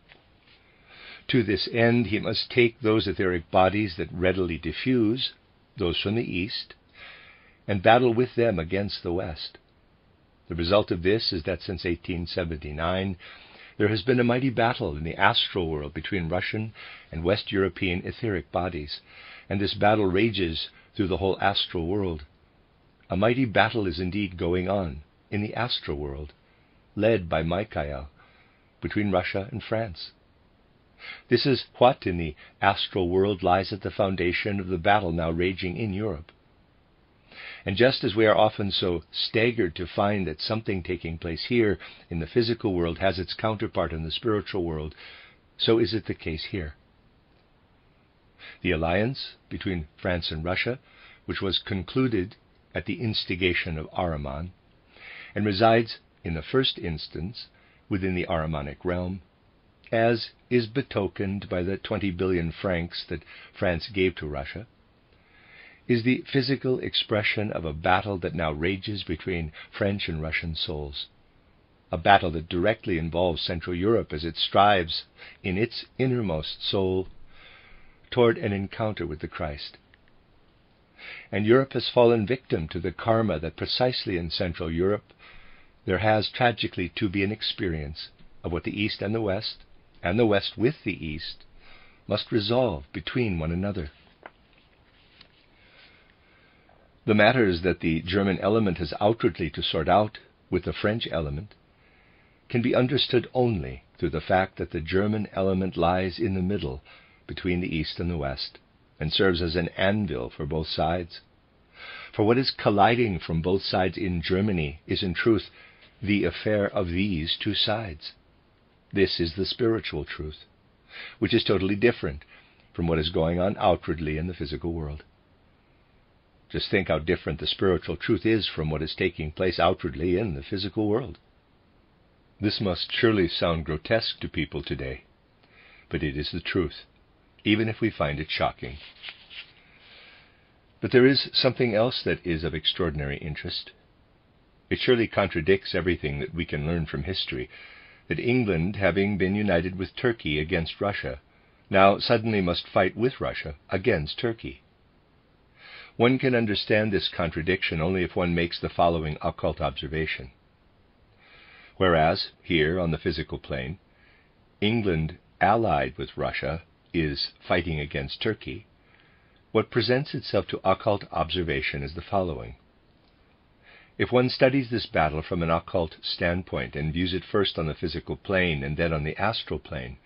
Speaker 1: To this end, he must take those etheric bodies that readily diffuse, those from the East, and battle with them against the West. The result of this is that since 1879, there has been a mighty battle in the astral world between Russian and West European etheric bodies, and this battle rages through the whole astral world. A mighty battle is indeed going on in the astral world, led by Michael, between Russia and France. This is what in the astral world lies at the foundation of the battle now raging in Europe. And just as we are often so staggered to find that something taking place here in the physical world has its counterpart in the spiritual world, so is it the case here. The alliance between France and Russia, which was concluded at the instigation of Ahriman, and resides in the first instance within the Ahrimanic realm, as is betokened by the 20 billion francs that France gave to Russia, is the physical expression of a battle that now rages between French and Russian souls. A battle that directly involves Central Europe as it strives in its innermost soul toward an encounter with the Christ. And Europe has fallen victim to the karma that precisely in Central Europe there has tragically to be an experience of what the East and the West, and the West with the East, must resolve between one another. The matters that the German element has outwardly to sort out with the French element can be understood only through the fact that the German element lies in the middle between the East and the West and serves as an anvil for both sides. For what is colliding from both sides in Germany is in truth the affair of these two sides. This is the spiritual truth, which is totally different from what is going on outwardly in the physical world. Just think how different the spiritual truth is from what is taking place outwardly in the physical world. This must surely sound grotesque to people today, but it is the truth, even if we find it shocking. But there is something else that is of extraordinary interest. It surely contradicts everything that we can learn from history that England, having been united with Turkey against Russia, now suddenly must fight with Russia against Turkey. One can understand this contradiction only if one makes the following occult observation. Whereas, here on the physical plane, England, allied with Russia, is fighting against Turkey, what presents itself to occult observation is the following. If one studies this battle from an occult standpoint and views it first on the physical plane and then on the astral plane,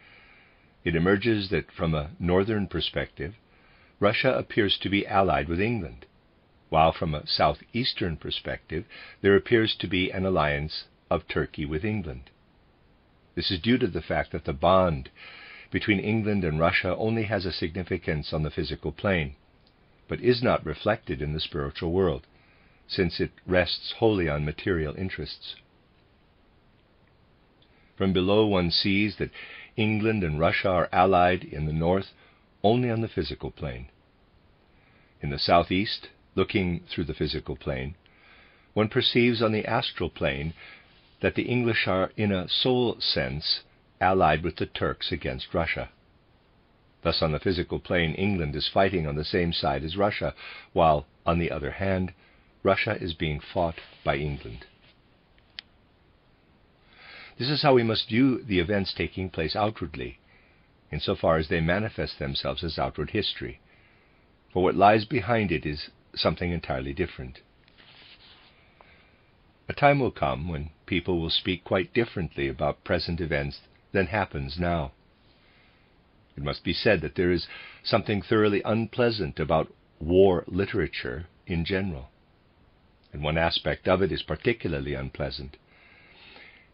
Speaker 1: it emerges that from a northern perspective, Russia appears to be allied with England, while from a southeastern perspective there appears to be an alliance of Turkey with England. This is due to the fact that the bond between England and Russia only has a significance on the physical plane, but is not reflected in the spiritual world, since it rests wholly on material interests. From below, one sees that England and Russia are allied in the north only on the physical plane. In the southeast, looking through the physical plane, one perceives on the astral plane that the English are, in a soul sense, allied with the Turks against Russia. Thus, on the physical plane, England is fighting on the same side as Russia, while, on the other hand, Russia is being fought by England. This is how we must view the events taking place outwardly, insofar as they manifest themselves as outward history, for what lies behind it is something entirely different. A time will come when people will speak quite differently about present events than happens now. It must be said that there is something thoroughly unpleasant about war literature in general, and one aspect of it is particularly unpleasant.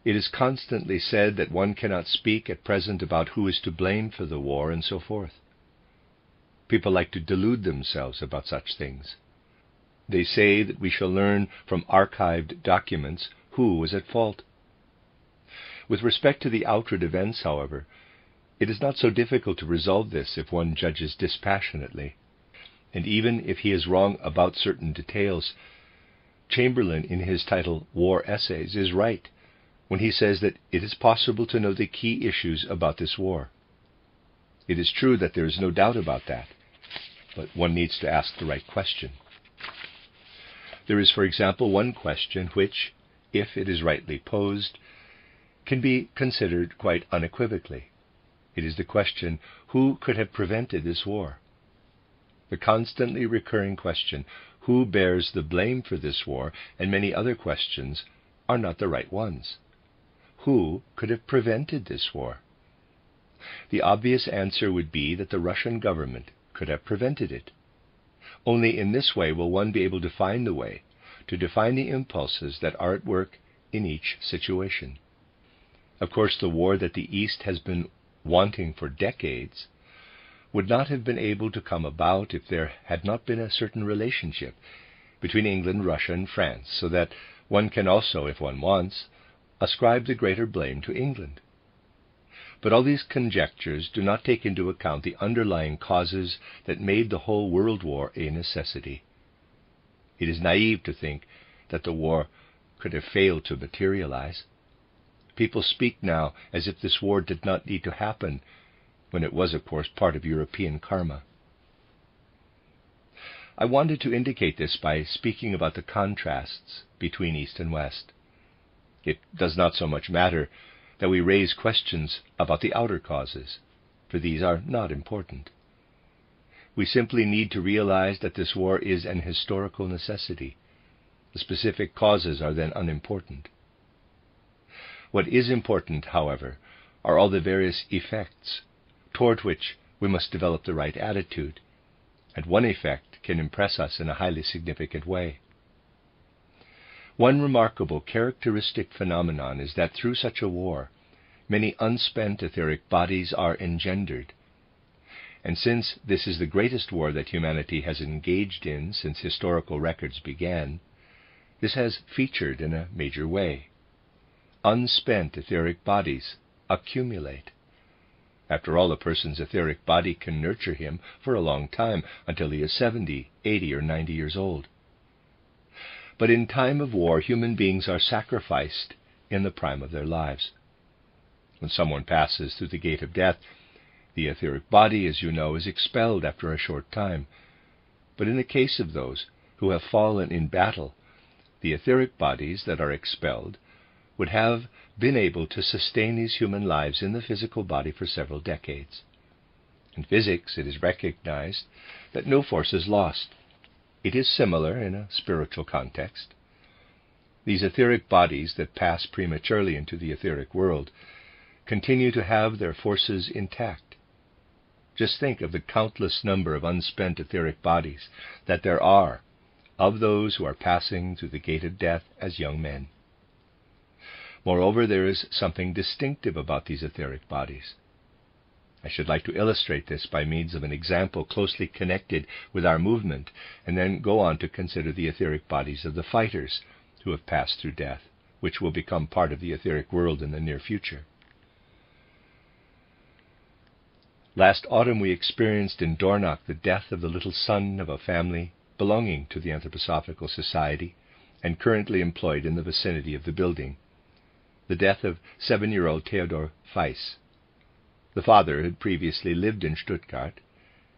Speaker 1: It is constantly said that one cannot speak at present about who is to blame for the war and so forth. People like to delude themselves about such things. They say that we shall learn from archived documents who was at fault. With respect to the outward events, however, it is not so difficult to resolve this if one judges dispassionately. And even if he is wrong about certain details, Chamberlain, in his title War Essays, is right when he says that it is possible to know the key issues about this war. It is true that there is no doubt about that, but one needs to ask the right question. There is, for example, one question which, if it is rightly posed, can be considered quite unequivocally. It is the question who could have prevented this war? The constantly recurring question who bears the blame for this war and many other questions are not the right ones who could have prevented this war? The obvious answer would be that the Russian government could have prevented it. Only in this way will one be able to find the way to define the impulses that are at work in each situation. Of course, the war that the East has been wanting for decades would not have been able to come about if there had not been a certain relationship between England, Russia, and France, so that one can also, if one wants, ascribe the greater blame to England. But all these conjectures do not take into account the underlying causes that made the whole world war a necessity. It is naive to think that the war could have failed to materialize. People speak now as if this war did not need to happen, when it was, of course, part of European karma. I wanted to indicate this by speaking about the contrasts between East and West. It does not so much matter that we raise questions about the outer causes, for these are not important. We simply need to realize that this war is an historical necessity. The specific causes are then unimportant. What is important, however, are all the various effects toward which we must develop the right attitude, and one effect can impress us in a highly significant way. One remarkable characteristic phenomenon is that through such a war, many unspent etheric bodies are engendered and since this is the greatest war that humanity has engaged in since historical records began, this has featured in a major way. Unspent etheric bodies accumulate. After all, a person's etheric body can nurture him for a long time, until he is 70, 80, or 90 years old. But in time of war, human beings are sacrificed in the prime of their lives. When someone passes through the gate of death, the etheric body, as you know, is expelled after a short time. But in the case of those who have fallen in battle, the etheric bodies that are expelled would have been able to sustain these human lives in the physical body for several decades. In physics, it is recognized that no force is lost. It is similar in a spiritual context. These etheric bodies that pass prematurely into the etheric world continue to have their forces intact. Just think of the countless number of unspent etheric bodies that there are of those who are passing through the gate of death as young men. Moreover, there is something distinctive about these etheric bodies. I should like to illustrate this by means of an example closely connected with our movement, and then go on to consider the etheric bodies of the fighters who have passed through death, which will become part of the etheric world in the near future. Last autumn we experienced in Dornach the death of the little son of a family belonging to the Anthroposophical Society and currently employed in the vicinity of the building. The death of seven year old Theodor Faiss. The father had previously lived in Stuttgart.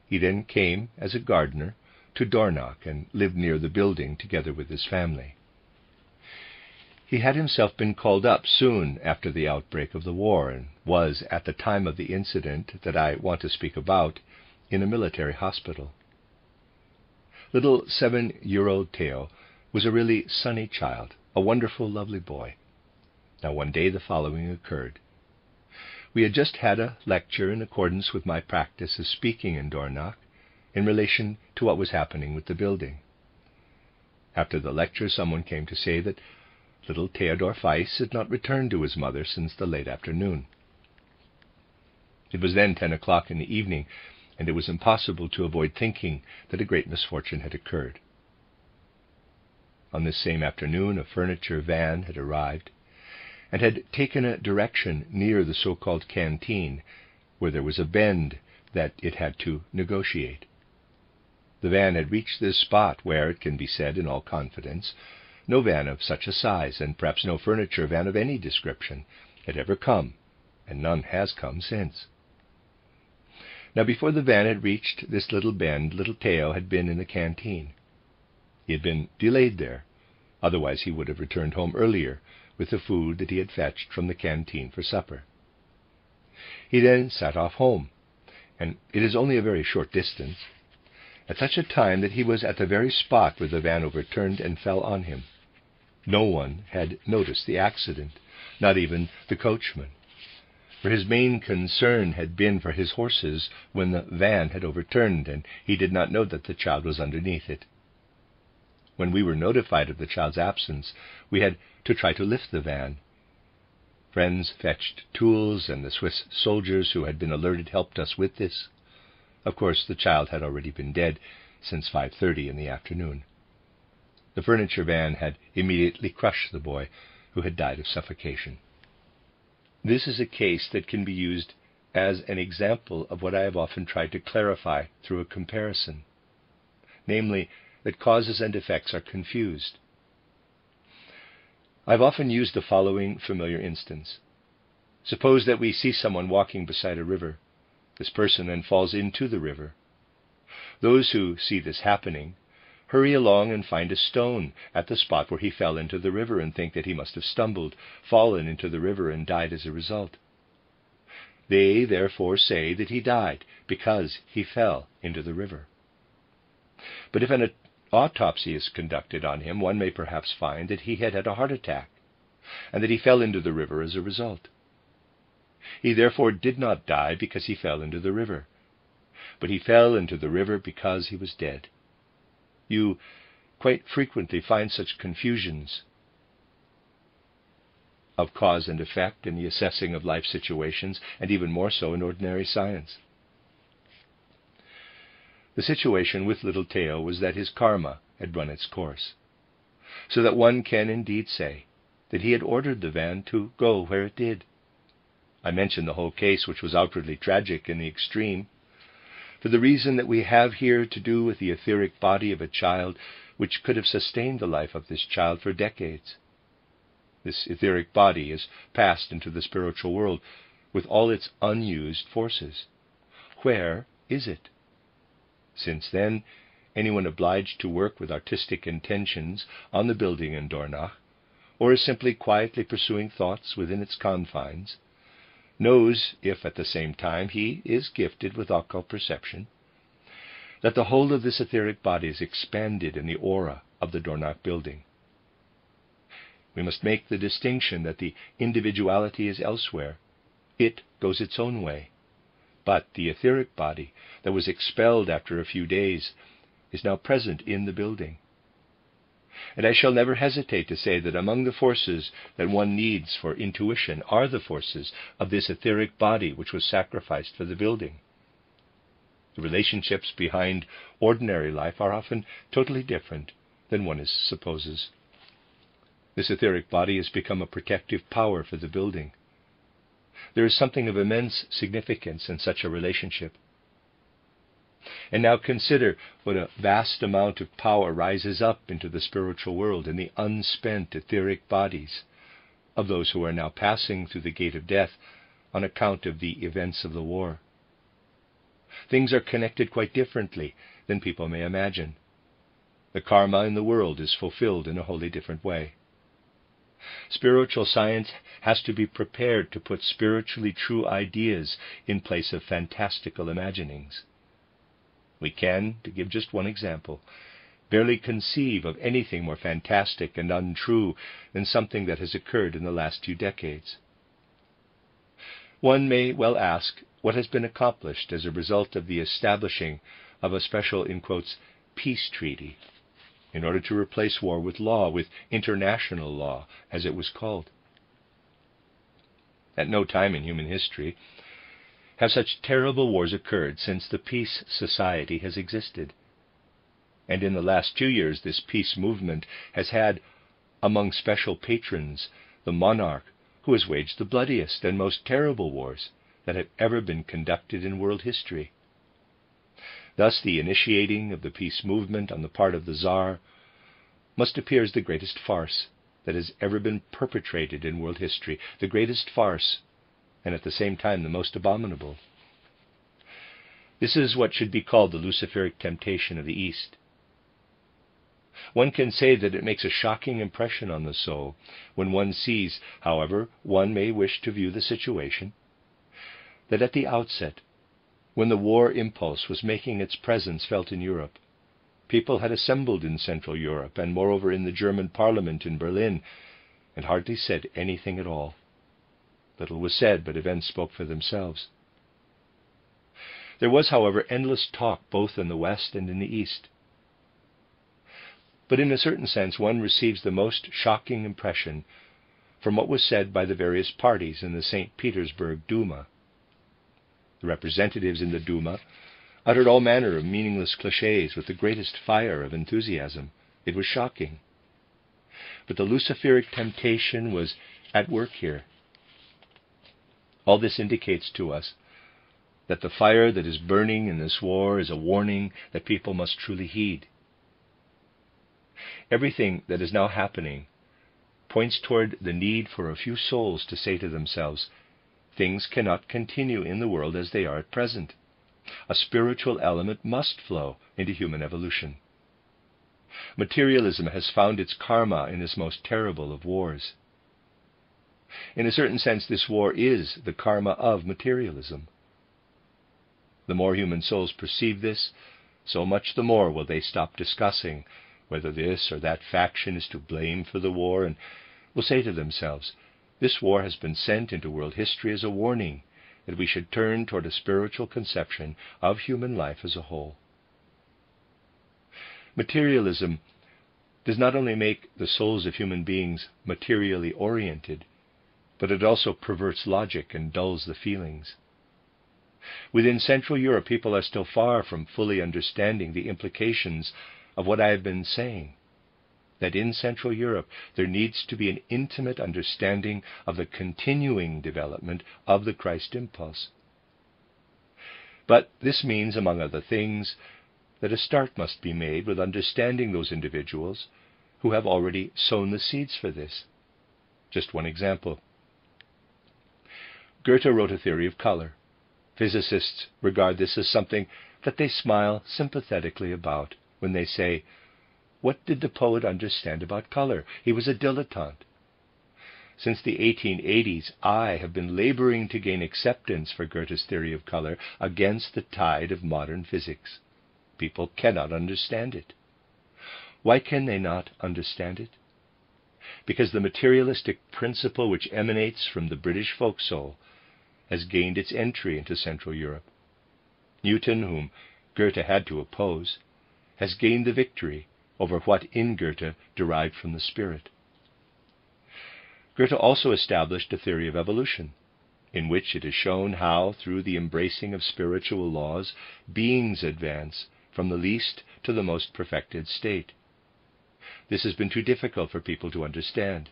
Speaker 1: He then came as a gardener to Dornach and lived near the building together with his family. He had himself been called up soon after the outbreak of the war and was, at the time of the incident that I want to speak about, in a military hospital. Little seven year old Theo was a really sunny child, a wonderful, lovely boy. Now, one day the following occurred. We had just had a lecture in accordance with my practice of speaking in Dornach in relation to what was happening with the building. After the lecture, someone came to say that Little Theodor Faiss had not returned to his mother since the late afternoon. It was then ten o'clock in the evening, and it was impossible to avoid thinking that a great misfortune had occurred. On this same afternoon, a furniture van had arrived and had taken a direction near the so called canteen, where there was a bend that it had to negotiate. The van had reached this spot where, it can be said in all confidence, no van of such a size, and perhaps no furniture van of any description, had ever come, and none has come since. Now, before the van had reached this little bend, little Theo had been in the canteen. He had been delayed there, otherwise he would have returned home earlier with the food that he had fetched from the canteen for supper. He then set off home, and it is only a very short distance, at such a time that he was at the very spot where the van overturned and fell on him. No one had noticed the accident, not even the coachman, for his main concern had been for his horses when the van had overturned, and he did not know that the child was underneath it. When we were notified of the child's absence, we had to try to lift the van. Friends fetched tools, and the Swiss soldiers who had been alerted helped us with this. Of course, the child had already been dead since 5:30 in the afternoon. The furniture van had immediately crushed the boy, who had died of suffocation. This is a case that can be used as an example of what I have often tried to clarify through a comparison, namely, that causes and effects are confused. I've often used the following familiar instance. Suppose that we see someone walking beside a river. This person then falls into the river. Those who see this happening hurry along and find a stone at the spot where he fell into the river and think that he must have stumbled, fallen into the river, and died as a result. They therefore say that he died because he fell into the river. But if an autopsy is conducted on him, one may perhaps find that he had had a heart attack, and that he fell into the river as a result. He therefore did not die because he fell into the river, but he fell into the river because he was dead. You quite frequently find such confusions of cause and effect in the assessing of life situations, and even more so in ordinary science. The situation with little Theo was that his karma had run its course, so that one can indeed say that he had ordered the van to go where it did. I mention the whole case, which was outwardly tragic in the extreme, for the reason that we have here to do with the etheric body of a child which could have sustained the life of this child for decades. This etheric body is passed into the spiritual world with all its unused forces. Where is it? Since then, anyone obliged to work with artistic intentions on the building in Dornach, or is simply quietly pursuing thoughts within its confines, knows, if at the same time he is gifted with occult perception, that the whole of this etheric body is expanded in the aura of the Dornach building. We must make the distinction that the individuality is elsewhere. It goes its own way. But the etheric body that was expelled after a few days is now present in the building. And I shall never hesitate to say that among the forces that one needs for intuition are the forces of this etheric body which was sacrificed for the building. The relationships behind ordinary life are often totally different than one supposes. This etheric body has become a protective power for the building. There is something of immense significance in such a relationship. And now consider what a vast amount of power rises up into the spiritual world in the unspent etheric bodies of those who are now passing through the gate of death on account of the events of the war. Things are connected quite differently than people may imagine. The karma in the world is fulfilled in a wholly different way. Spiritual science has to be prepared to put spiritually true ideas in place of fantastical imaginings. We can, to give just one example, barely conceive of anything more fantastic and untrue than something that has occurred in the last few decades. One may well ask what has been accomplished as a result of the establishing of a special, in quotes, peace treaty in order to replace war with law, with international law, as it was called. At no time in human history have such terrible wars occurred since the peace society has existed. And in the last two years, this peace movement has had among special patrons the monarch who has waged the bloodiest and most terrible wars that have ever been conducted in world history. Thus, the initiating of the peace movement on the part of the Tsar must appear as the greatest farce that has ever been perpetrated in world history, the greatest farce, and at the same time the most abominable. This is what should be called the Luciferic temptation of the East. One can say that it makes a shocking impression on the soul when one sees, however, one may wish to view the situation, that at the outset when the war impulse was making its presence felt in Europe, People had assembled in Central Europe, and moreover in the German parliament in Berlin, and hardly said anything at all. Little was said, but events spoke for themselves. There was, however, endless talk both in the West and in the East. But in a certain sense, one receives the most shocking impression from what was said by the various parties in the St. Petersburg Duma. The representatives in the Duma uttered all manner of meaningless cliches with the greatest fire of enthusiasm. It was shocking. But the Luciferic temptation was at work here. All this indicates to us that the fire that is burning in this war is a warning that people must truly heed. Everything that is now happening points toward the need for a few souls to say to themselves, things cannot continue in the world as they are at present. A spiritual element must flow into human evolution. Materialism has found its karma in this most terrible of wars. In a certain sense, this war is the karma of materialism. The more human souls perceive this, so much the more will they stop discussing whether this or that faction is to blame for the war, and will say to themselves, This war has been sent into world history as a warning that we should turn toward a spiritual conception of human life as a whole. Materialism does not only make the souls of human beings materially oriented, but it also perverts logic and dulls the feelings. Within Central Europe, people are still far from fully understanding the implications of what I have been saying. That in Central Europe there needs to be an intimate understanding of the continuing development of the Christ impulse. But this means, among other things, that a start must be made with understanding those individuals who have already sown the seeds for this. Just one example. Goethe wrote a theory of color. Physicists regard this as something that they smile sympathetically about when they say, What did the poet understand about color? He was a dilettante. Since the 1880s, I have been laboring to gain acceptance for Goethe's theory of color against the tide of modern physics. People cannot understand it. Why can they not understand it? Because the materialistic principle which emanates from the British folk soul has gained its entry into Central Europe. Newton, whom Goethe had to oppose, has gained the victory over what in Goethe derived from the spirit. Goethe also established a theory of evolution, in which it is shown how, through the embracing of spiritual laws, beings advance from the least to the most perfected state. This has been too difficult for people to understand.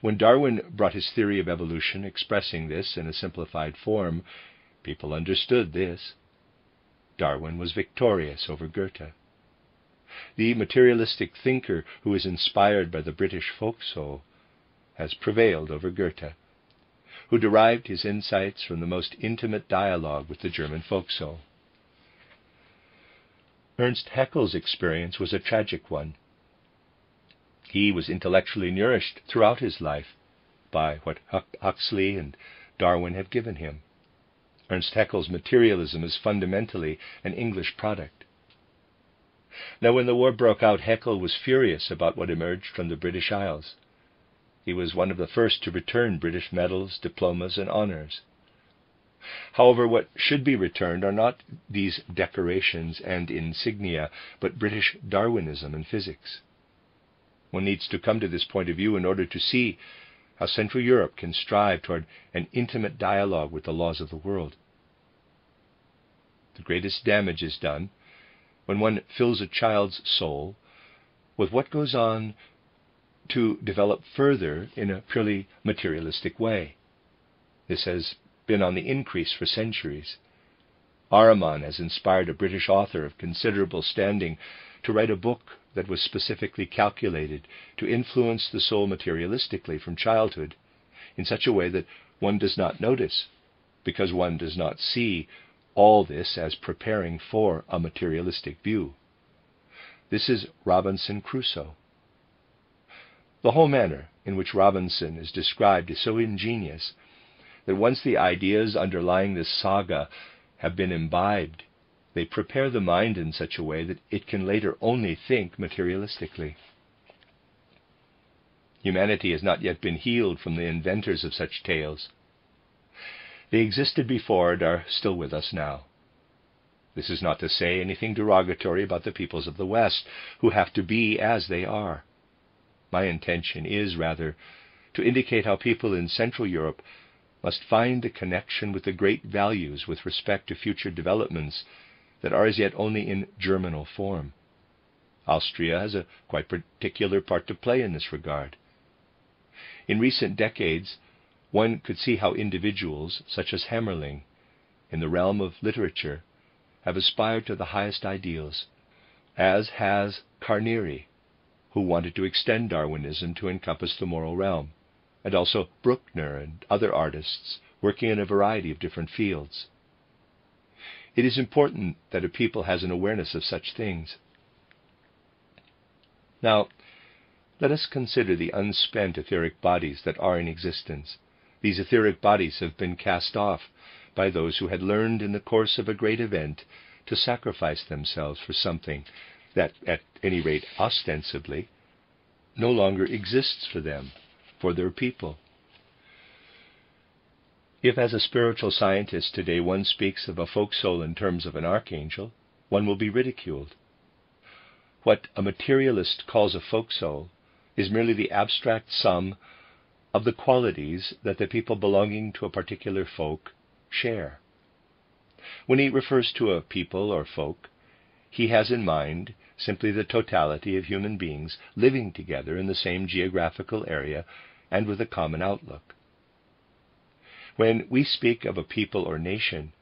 Speaker 1: When Darwin brought his theory of evolution expressing this in a simplified form, people understood this. Darwin was victorious over Goethe. The materialistic thinker who is inspired by the British folk soul has prevailed over Goethe, who derived his insights from the most intimate dialogue with the German folk soul. Ernst Haeckel's experience was a tragic one. He was intellectually nourished throughout his life by what Huxley and Darwin have given him. Ernst Haeckel's materialism is fundamentally an English product. Now, when the war broke out, Haeckel was furious about what emerged from the British Isles. He was one of the first to return British medals, diplomas, and honors. However, what should be returned are not these decorations and insignia, but British Darwinism and physics. One needs to come to this point of view in order to see how Central Europe can strive toward an intimate dialogue with the laws of the world. The greatest damage is done when one fills a child's soul with what goes on to develop further in a purely materialistic way. This has been on the increase for centuries. Ahriman has inspired a British author of considerable standing to write a book that was specifically calculated to influence the soul materialistically from childhood in such a way that one does not notice, because one does not see all this as preparing for a materialistic view. This is Robinson Crusoe. The whole manner in which Robinson is described is so ingenious that once the ideas underlying this saga have been imbibed, they prepare the mind in such a way that it can later only think materialistically. Humanity has not yet been healed from the inventors of such tales. They existed before and are still with us now. This is not to say anything derogatory about the peoples of the West, who have to be as they are. My intention is, rather, to indicate how people in Central Europe must find the connection with the great values with respect to future developments that are as yet only in germinal form. Austria has a quite particular part to play in this regard. In recent decades, one could see how individuals, such as Hamerling, in the realm of literature, have aspired to the highest ideals, as has Carneri, who wanted to extend Darwinism to encompass the moral realm, and also Bruckner and other artists working in a variety of different fields. It is important that a people has an awareness of such things. Now, let us consider the unspent etheric bodies that are in existence. These etheric bodies have been cast off by those who had learned in the course of a great event to sacrifice themselves for something that, at any rate ostensibly, no longer exists for them, for their people. If, as a spiritual scientist today, one speaks of a folk soul in terms of an archangel, one will be ridiculed. What a materialist calls a folk soul is merely the abstract sum of the qualities that the people belonging to a particular folk share. When he refers to a people or folk, he has in mind simply the totality of human beings living together in the same geographical area and with a common outlook. When we speak of a people or nation,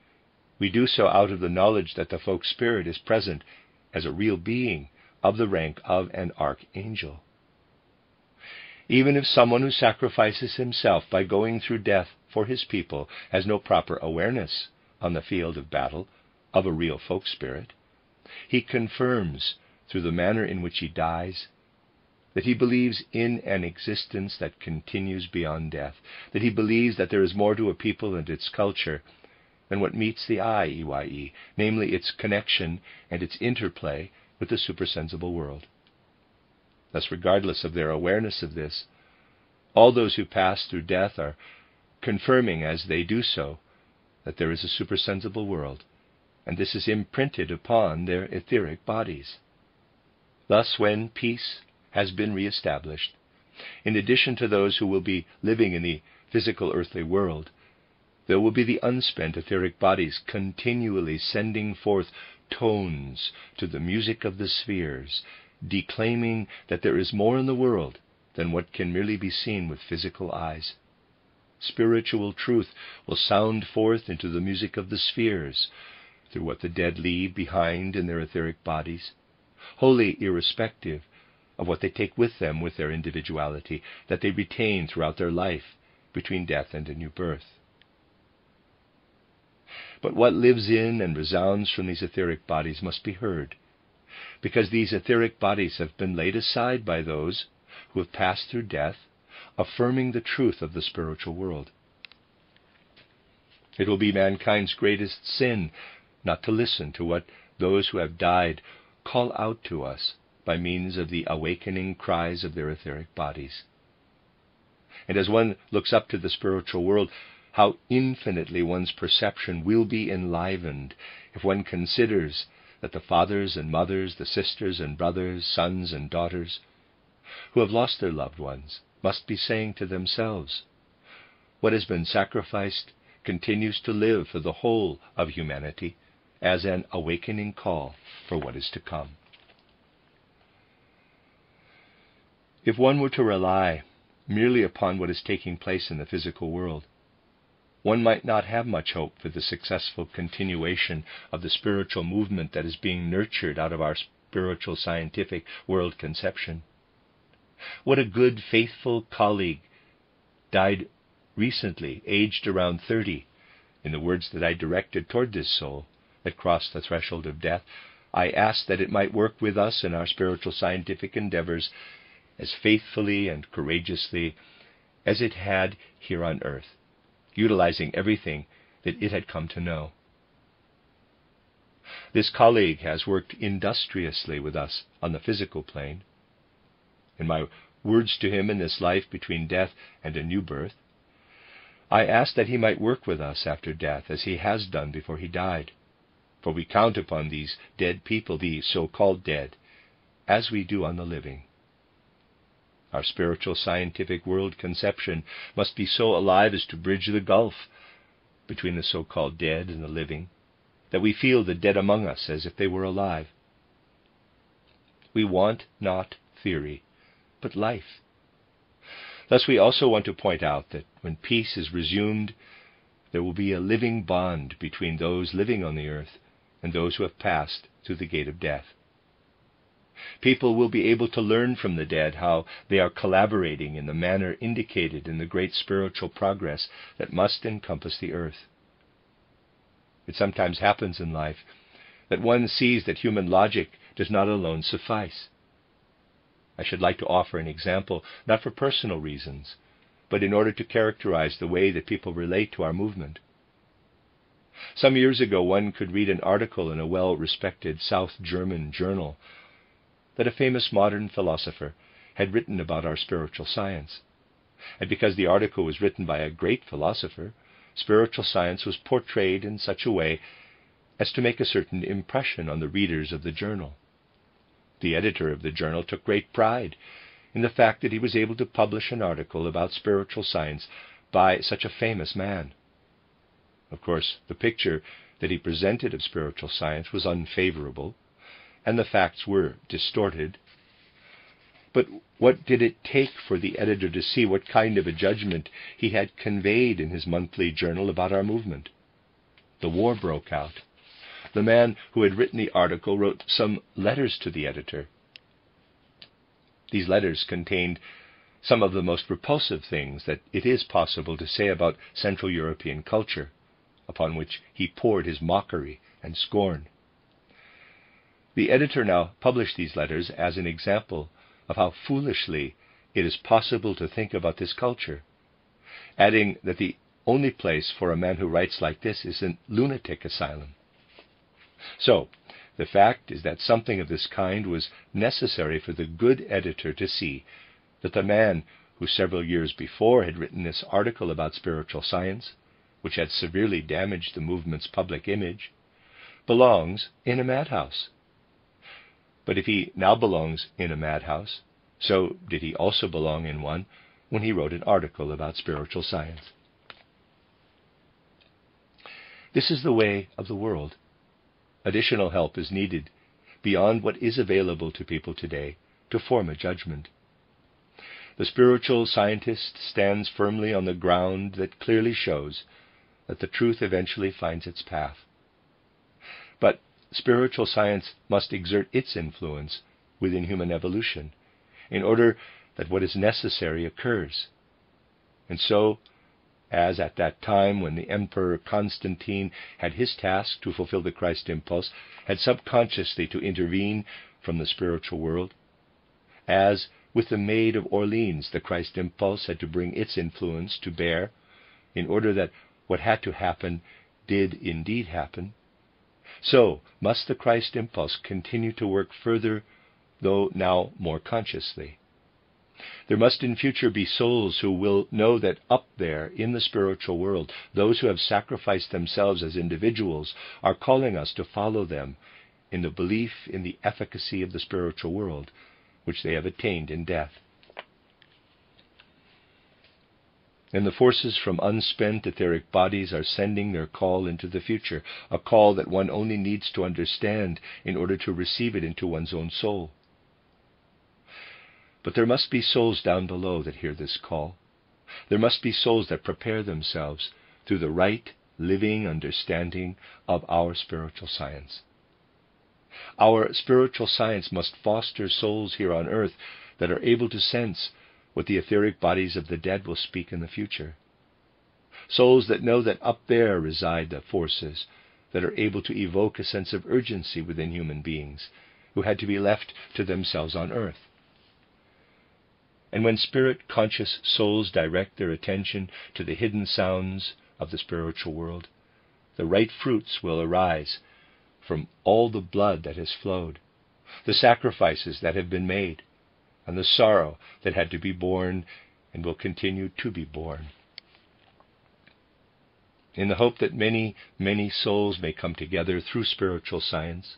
Speaker 1: we do so out of the knowledge that the folk spirit is present as a real being of the rank of an archangel. Even if someone who sacrifices himself by going through death for his people has no proper awareness on the field of battle of a real folk spirit, he confirms through the manner in which he dies that he believes in an existence that continues beyond death, that he believes that there is more to a people and its culture than what meets the eye, EYE, namely its connection and its interplay with the supersensible world. Thus, regardless of their awareness of this, all those who pass through death are confirming as they do so that there is a supersensible world, and this is imprinted upon their etheric bodies. Thus, when peace has been reestablished. In addition to those who will be living in the physical earthly world, there will be the unspent etheric bodies continually sending forth tones to the music of the spheres, declaiming that there is more in the world than what can merely be seen with physical eyes. Spiritual truth will sound forth into the music of the spheres through what the dead leave behind in their etheric bodies, wholly irrespective of what they take with them with their individuality, that they retain throughout their life between death and a new birth. But what lives in and resounds from these etheric bodies must be heard, because these etheric bodies have been laid aside by those who have passed through death, affirming the truth of the spiritual world. It will be mankind's greatest sin not to listen to what those who have died call out to us by means of the awakening cries of their etheric bodies. And as one looks up to the spiritual world, how infinitely one's perception will be enlivened if one considers that the fathers and mothers, the sisters and brothers, sons and daughters, who have lost their loved ones, must be saying to themselves, What has been sacrificed continues to live for the whole of humanity as an awakening call for what is to come. If one were to rely merely upon what is taking place in the physical world, one might not have much hope for the successful continuation of the spiritual movement that is being nurtured out of our spiritual scientific world conception. What a good, faithful colleague died recently, aged around 30, in the words that I directed toward this soul that crossed the threshold of death. I asked that it might work with us in our spiritual scientific endeavors as faithfully and courageously as it had here on earth, utilizing everything that it had come to know. This colleague has worked industriously with us on the physical plane. In my words to him in this life between death and a new birth, I asked that he might work with us after death as he has done before he died. For we count upon these dead people, the so called dead, as we do on the living. Our spiritual scientific world conception must be so alive as to bridge the gulf between the so called dead and the living, that we feel the dead among us as if they were alive. We want not theory, but life. Thus, we also want to point out that when peace is resumed, there will be a living bond between those living on the earth and those who have passed through the gate of death. People will be able to learn from the dead how they are collaborating in the manner indicated in the great spiritual progress that must encompass the earth. It sometimes happens in life that one sees that human logic does not alone suffice. I should like to offer an example, not for personal reasons, but in order to characterize the way that people relate to our movement. Some years ago, one could read an article in a well respected South German journal that a famous modern philosopher had written about our spiritual science. And because the article was written by a great philosopher, spiritual science was portrayed in such a way as to make a certain impression on the readers of the journal. The editor of the journal took great pride in the fact that he was able to publish an article about spiritual science by such a famous man. Of course, the picture that he presented of spiritual science was unfavorable, and the facts were distorted. But what did it take for the editor to see what kind of a judgment he had conveyed in his monthly journal about our movement? The war broke out. The man who had written the article wrote some letters to the editor. These letters contained some of the most repulsive things that it is possible to say about Central European culture, upon which he poured his mockery and scorn. The editor now published these letters as an example of how foolishly it is possible to think about this culture, adding that the only place for a man who writes like this is a lunatic asylum. So, the fact is that something of this kind was necessary for the good editor to see that the man who several years before had written this article about spiritual science, which had severely damaged the movement's public image, belongs in a madhouse. But if he now belongs in a madhouse, so did he also belong in one when he wrote an article about spiritual science. This is the way of the world. Additional help is needed beyond what is available to people today to form a judgment. The spiritual scientist stands firmly on the ground that clearly shows that the truth eventually finds its path. Spiritual science must exert its influence within human evolution in order that what is necessary occurs. And so, as at that time when the Emperor Constantine had his task to fulfill the Christ impulse, had subconsciously to intervene from the spiritual world, as with the Maid of Orleans, the Christ impulse had to bring its influence to bear in order that what had to happen did indeed happen, so must the Christ impulse continue to work further, though now more consciously. There must in future be souls who will know that up there in the spiritual world, those who have sacrificed themselves as individuals are calling us to follow them in the belief in the efficacy of the spiritual world, which they have attained in death. And the forces from unspent etheric bodies are sending their call into the future, a call that one only needs to understand in order to receive it into one's own soul. But there must be souls down below that hear this call. There must be souls that prepare themselves through the right, living understanding of our spiritual science. Our spiritual science must foster souls here on earth that are able to sense what the etheric bodies of the dead will speak in the future. Souls that know that up there reside the forces that are able to evoke a sense of urgency within human beings who had to be left to themselves on earth. And when spirit conscious souls direct their attention to the hidden sounds of the spiritual world, the right fruits will arise from all the blood that has flowed, the sacrifices that have been made, and the sorrow that had to be borne and will continue to be borne. In the hope that many, many souls may come together through spiritual science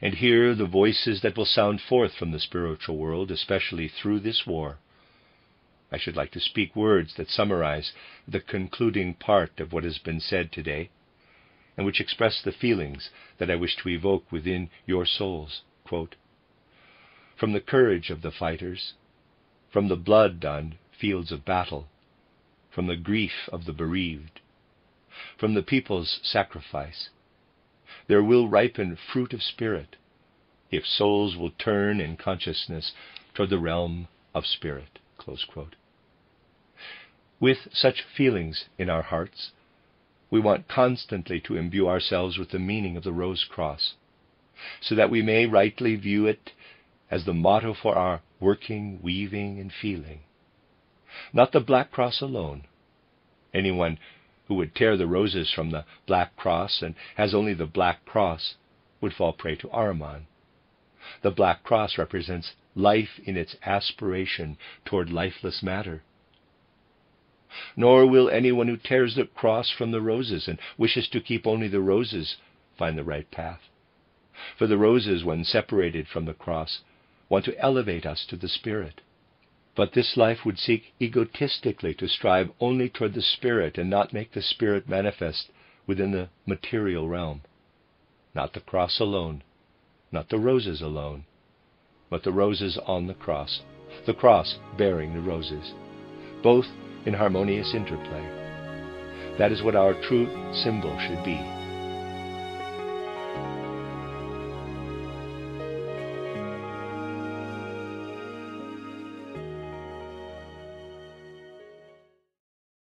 Speaker 1: and hear the voices that will sound forth from the spiritual world, especially through this war, I should like to speak words that summarize the concluding part of what has been said today, and which express the feelings that I wish to evoke within your souls. Quote, from the courage of the fighters, from the blood on fields of battle, from the grief of the bereaved, from the people's sacrifice, there will ripen fruit of spirit if souls will turn in consciousness toward the realm of spirit. With such feelings in our hearts, we want constantly to imbue ourselves with the meaning of the rose cross, so that we may rightly view it as the motto for our working, weaving, and feeling. Not the black cross alone. Anyone who would tear the roses from the black cross and has only the black cross would fall prey to Ahriman. The black cross represents life in its aspiration toward lifeless matter nor will anyone who tears the cross from the roses and wishes to keep only the roses find the right path. For the roses, when separated from the cross, want to elevate us to the Spirit. But this life would seek egotistically to strive only toward the Spirit and not make the Spirit manifest within the material realm. Not the cross alone, not the roses alone, but the roses on the cross, the cross bearing the roses, both in harmonious interplay. That is what our true symbol should be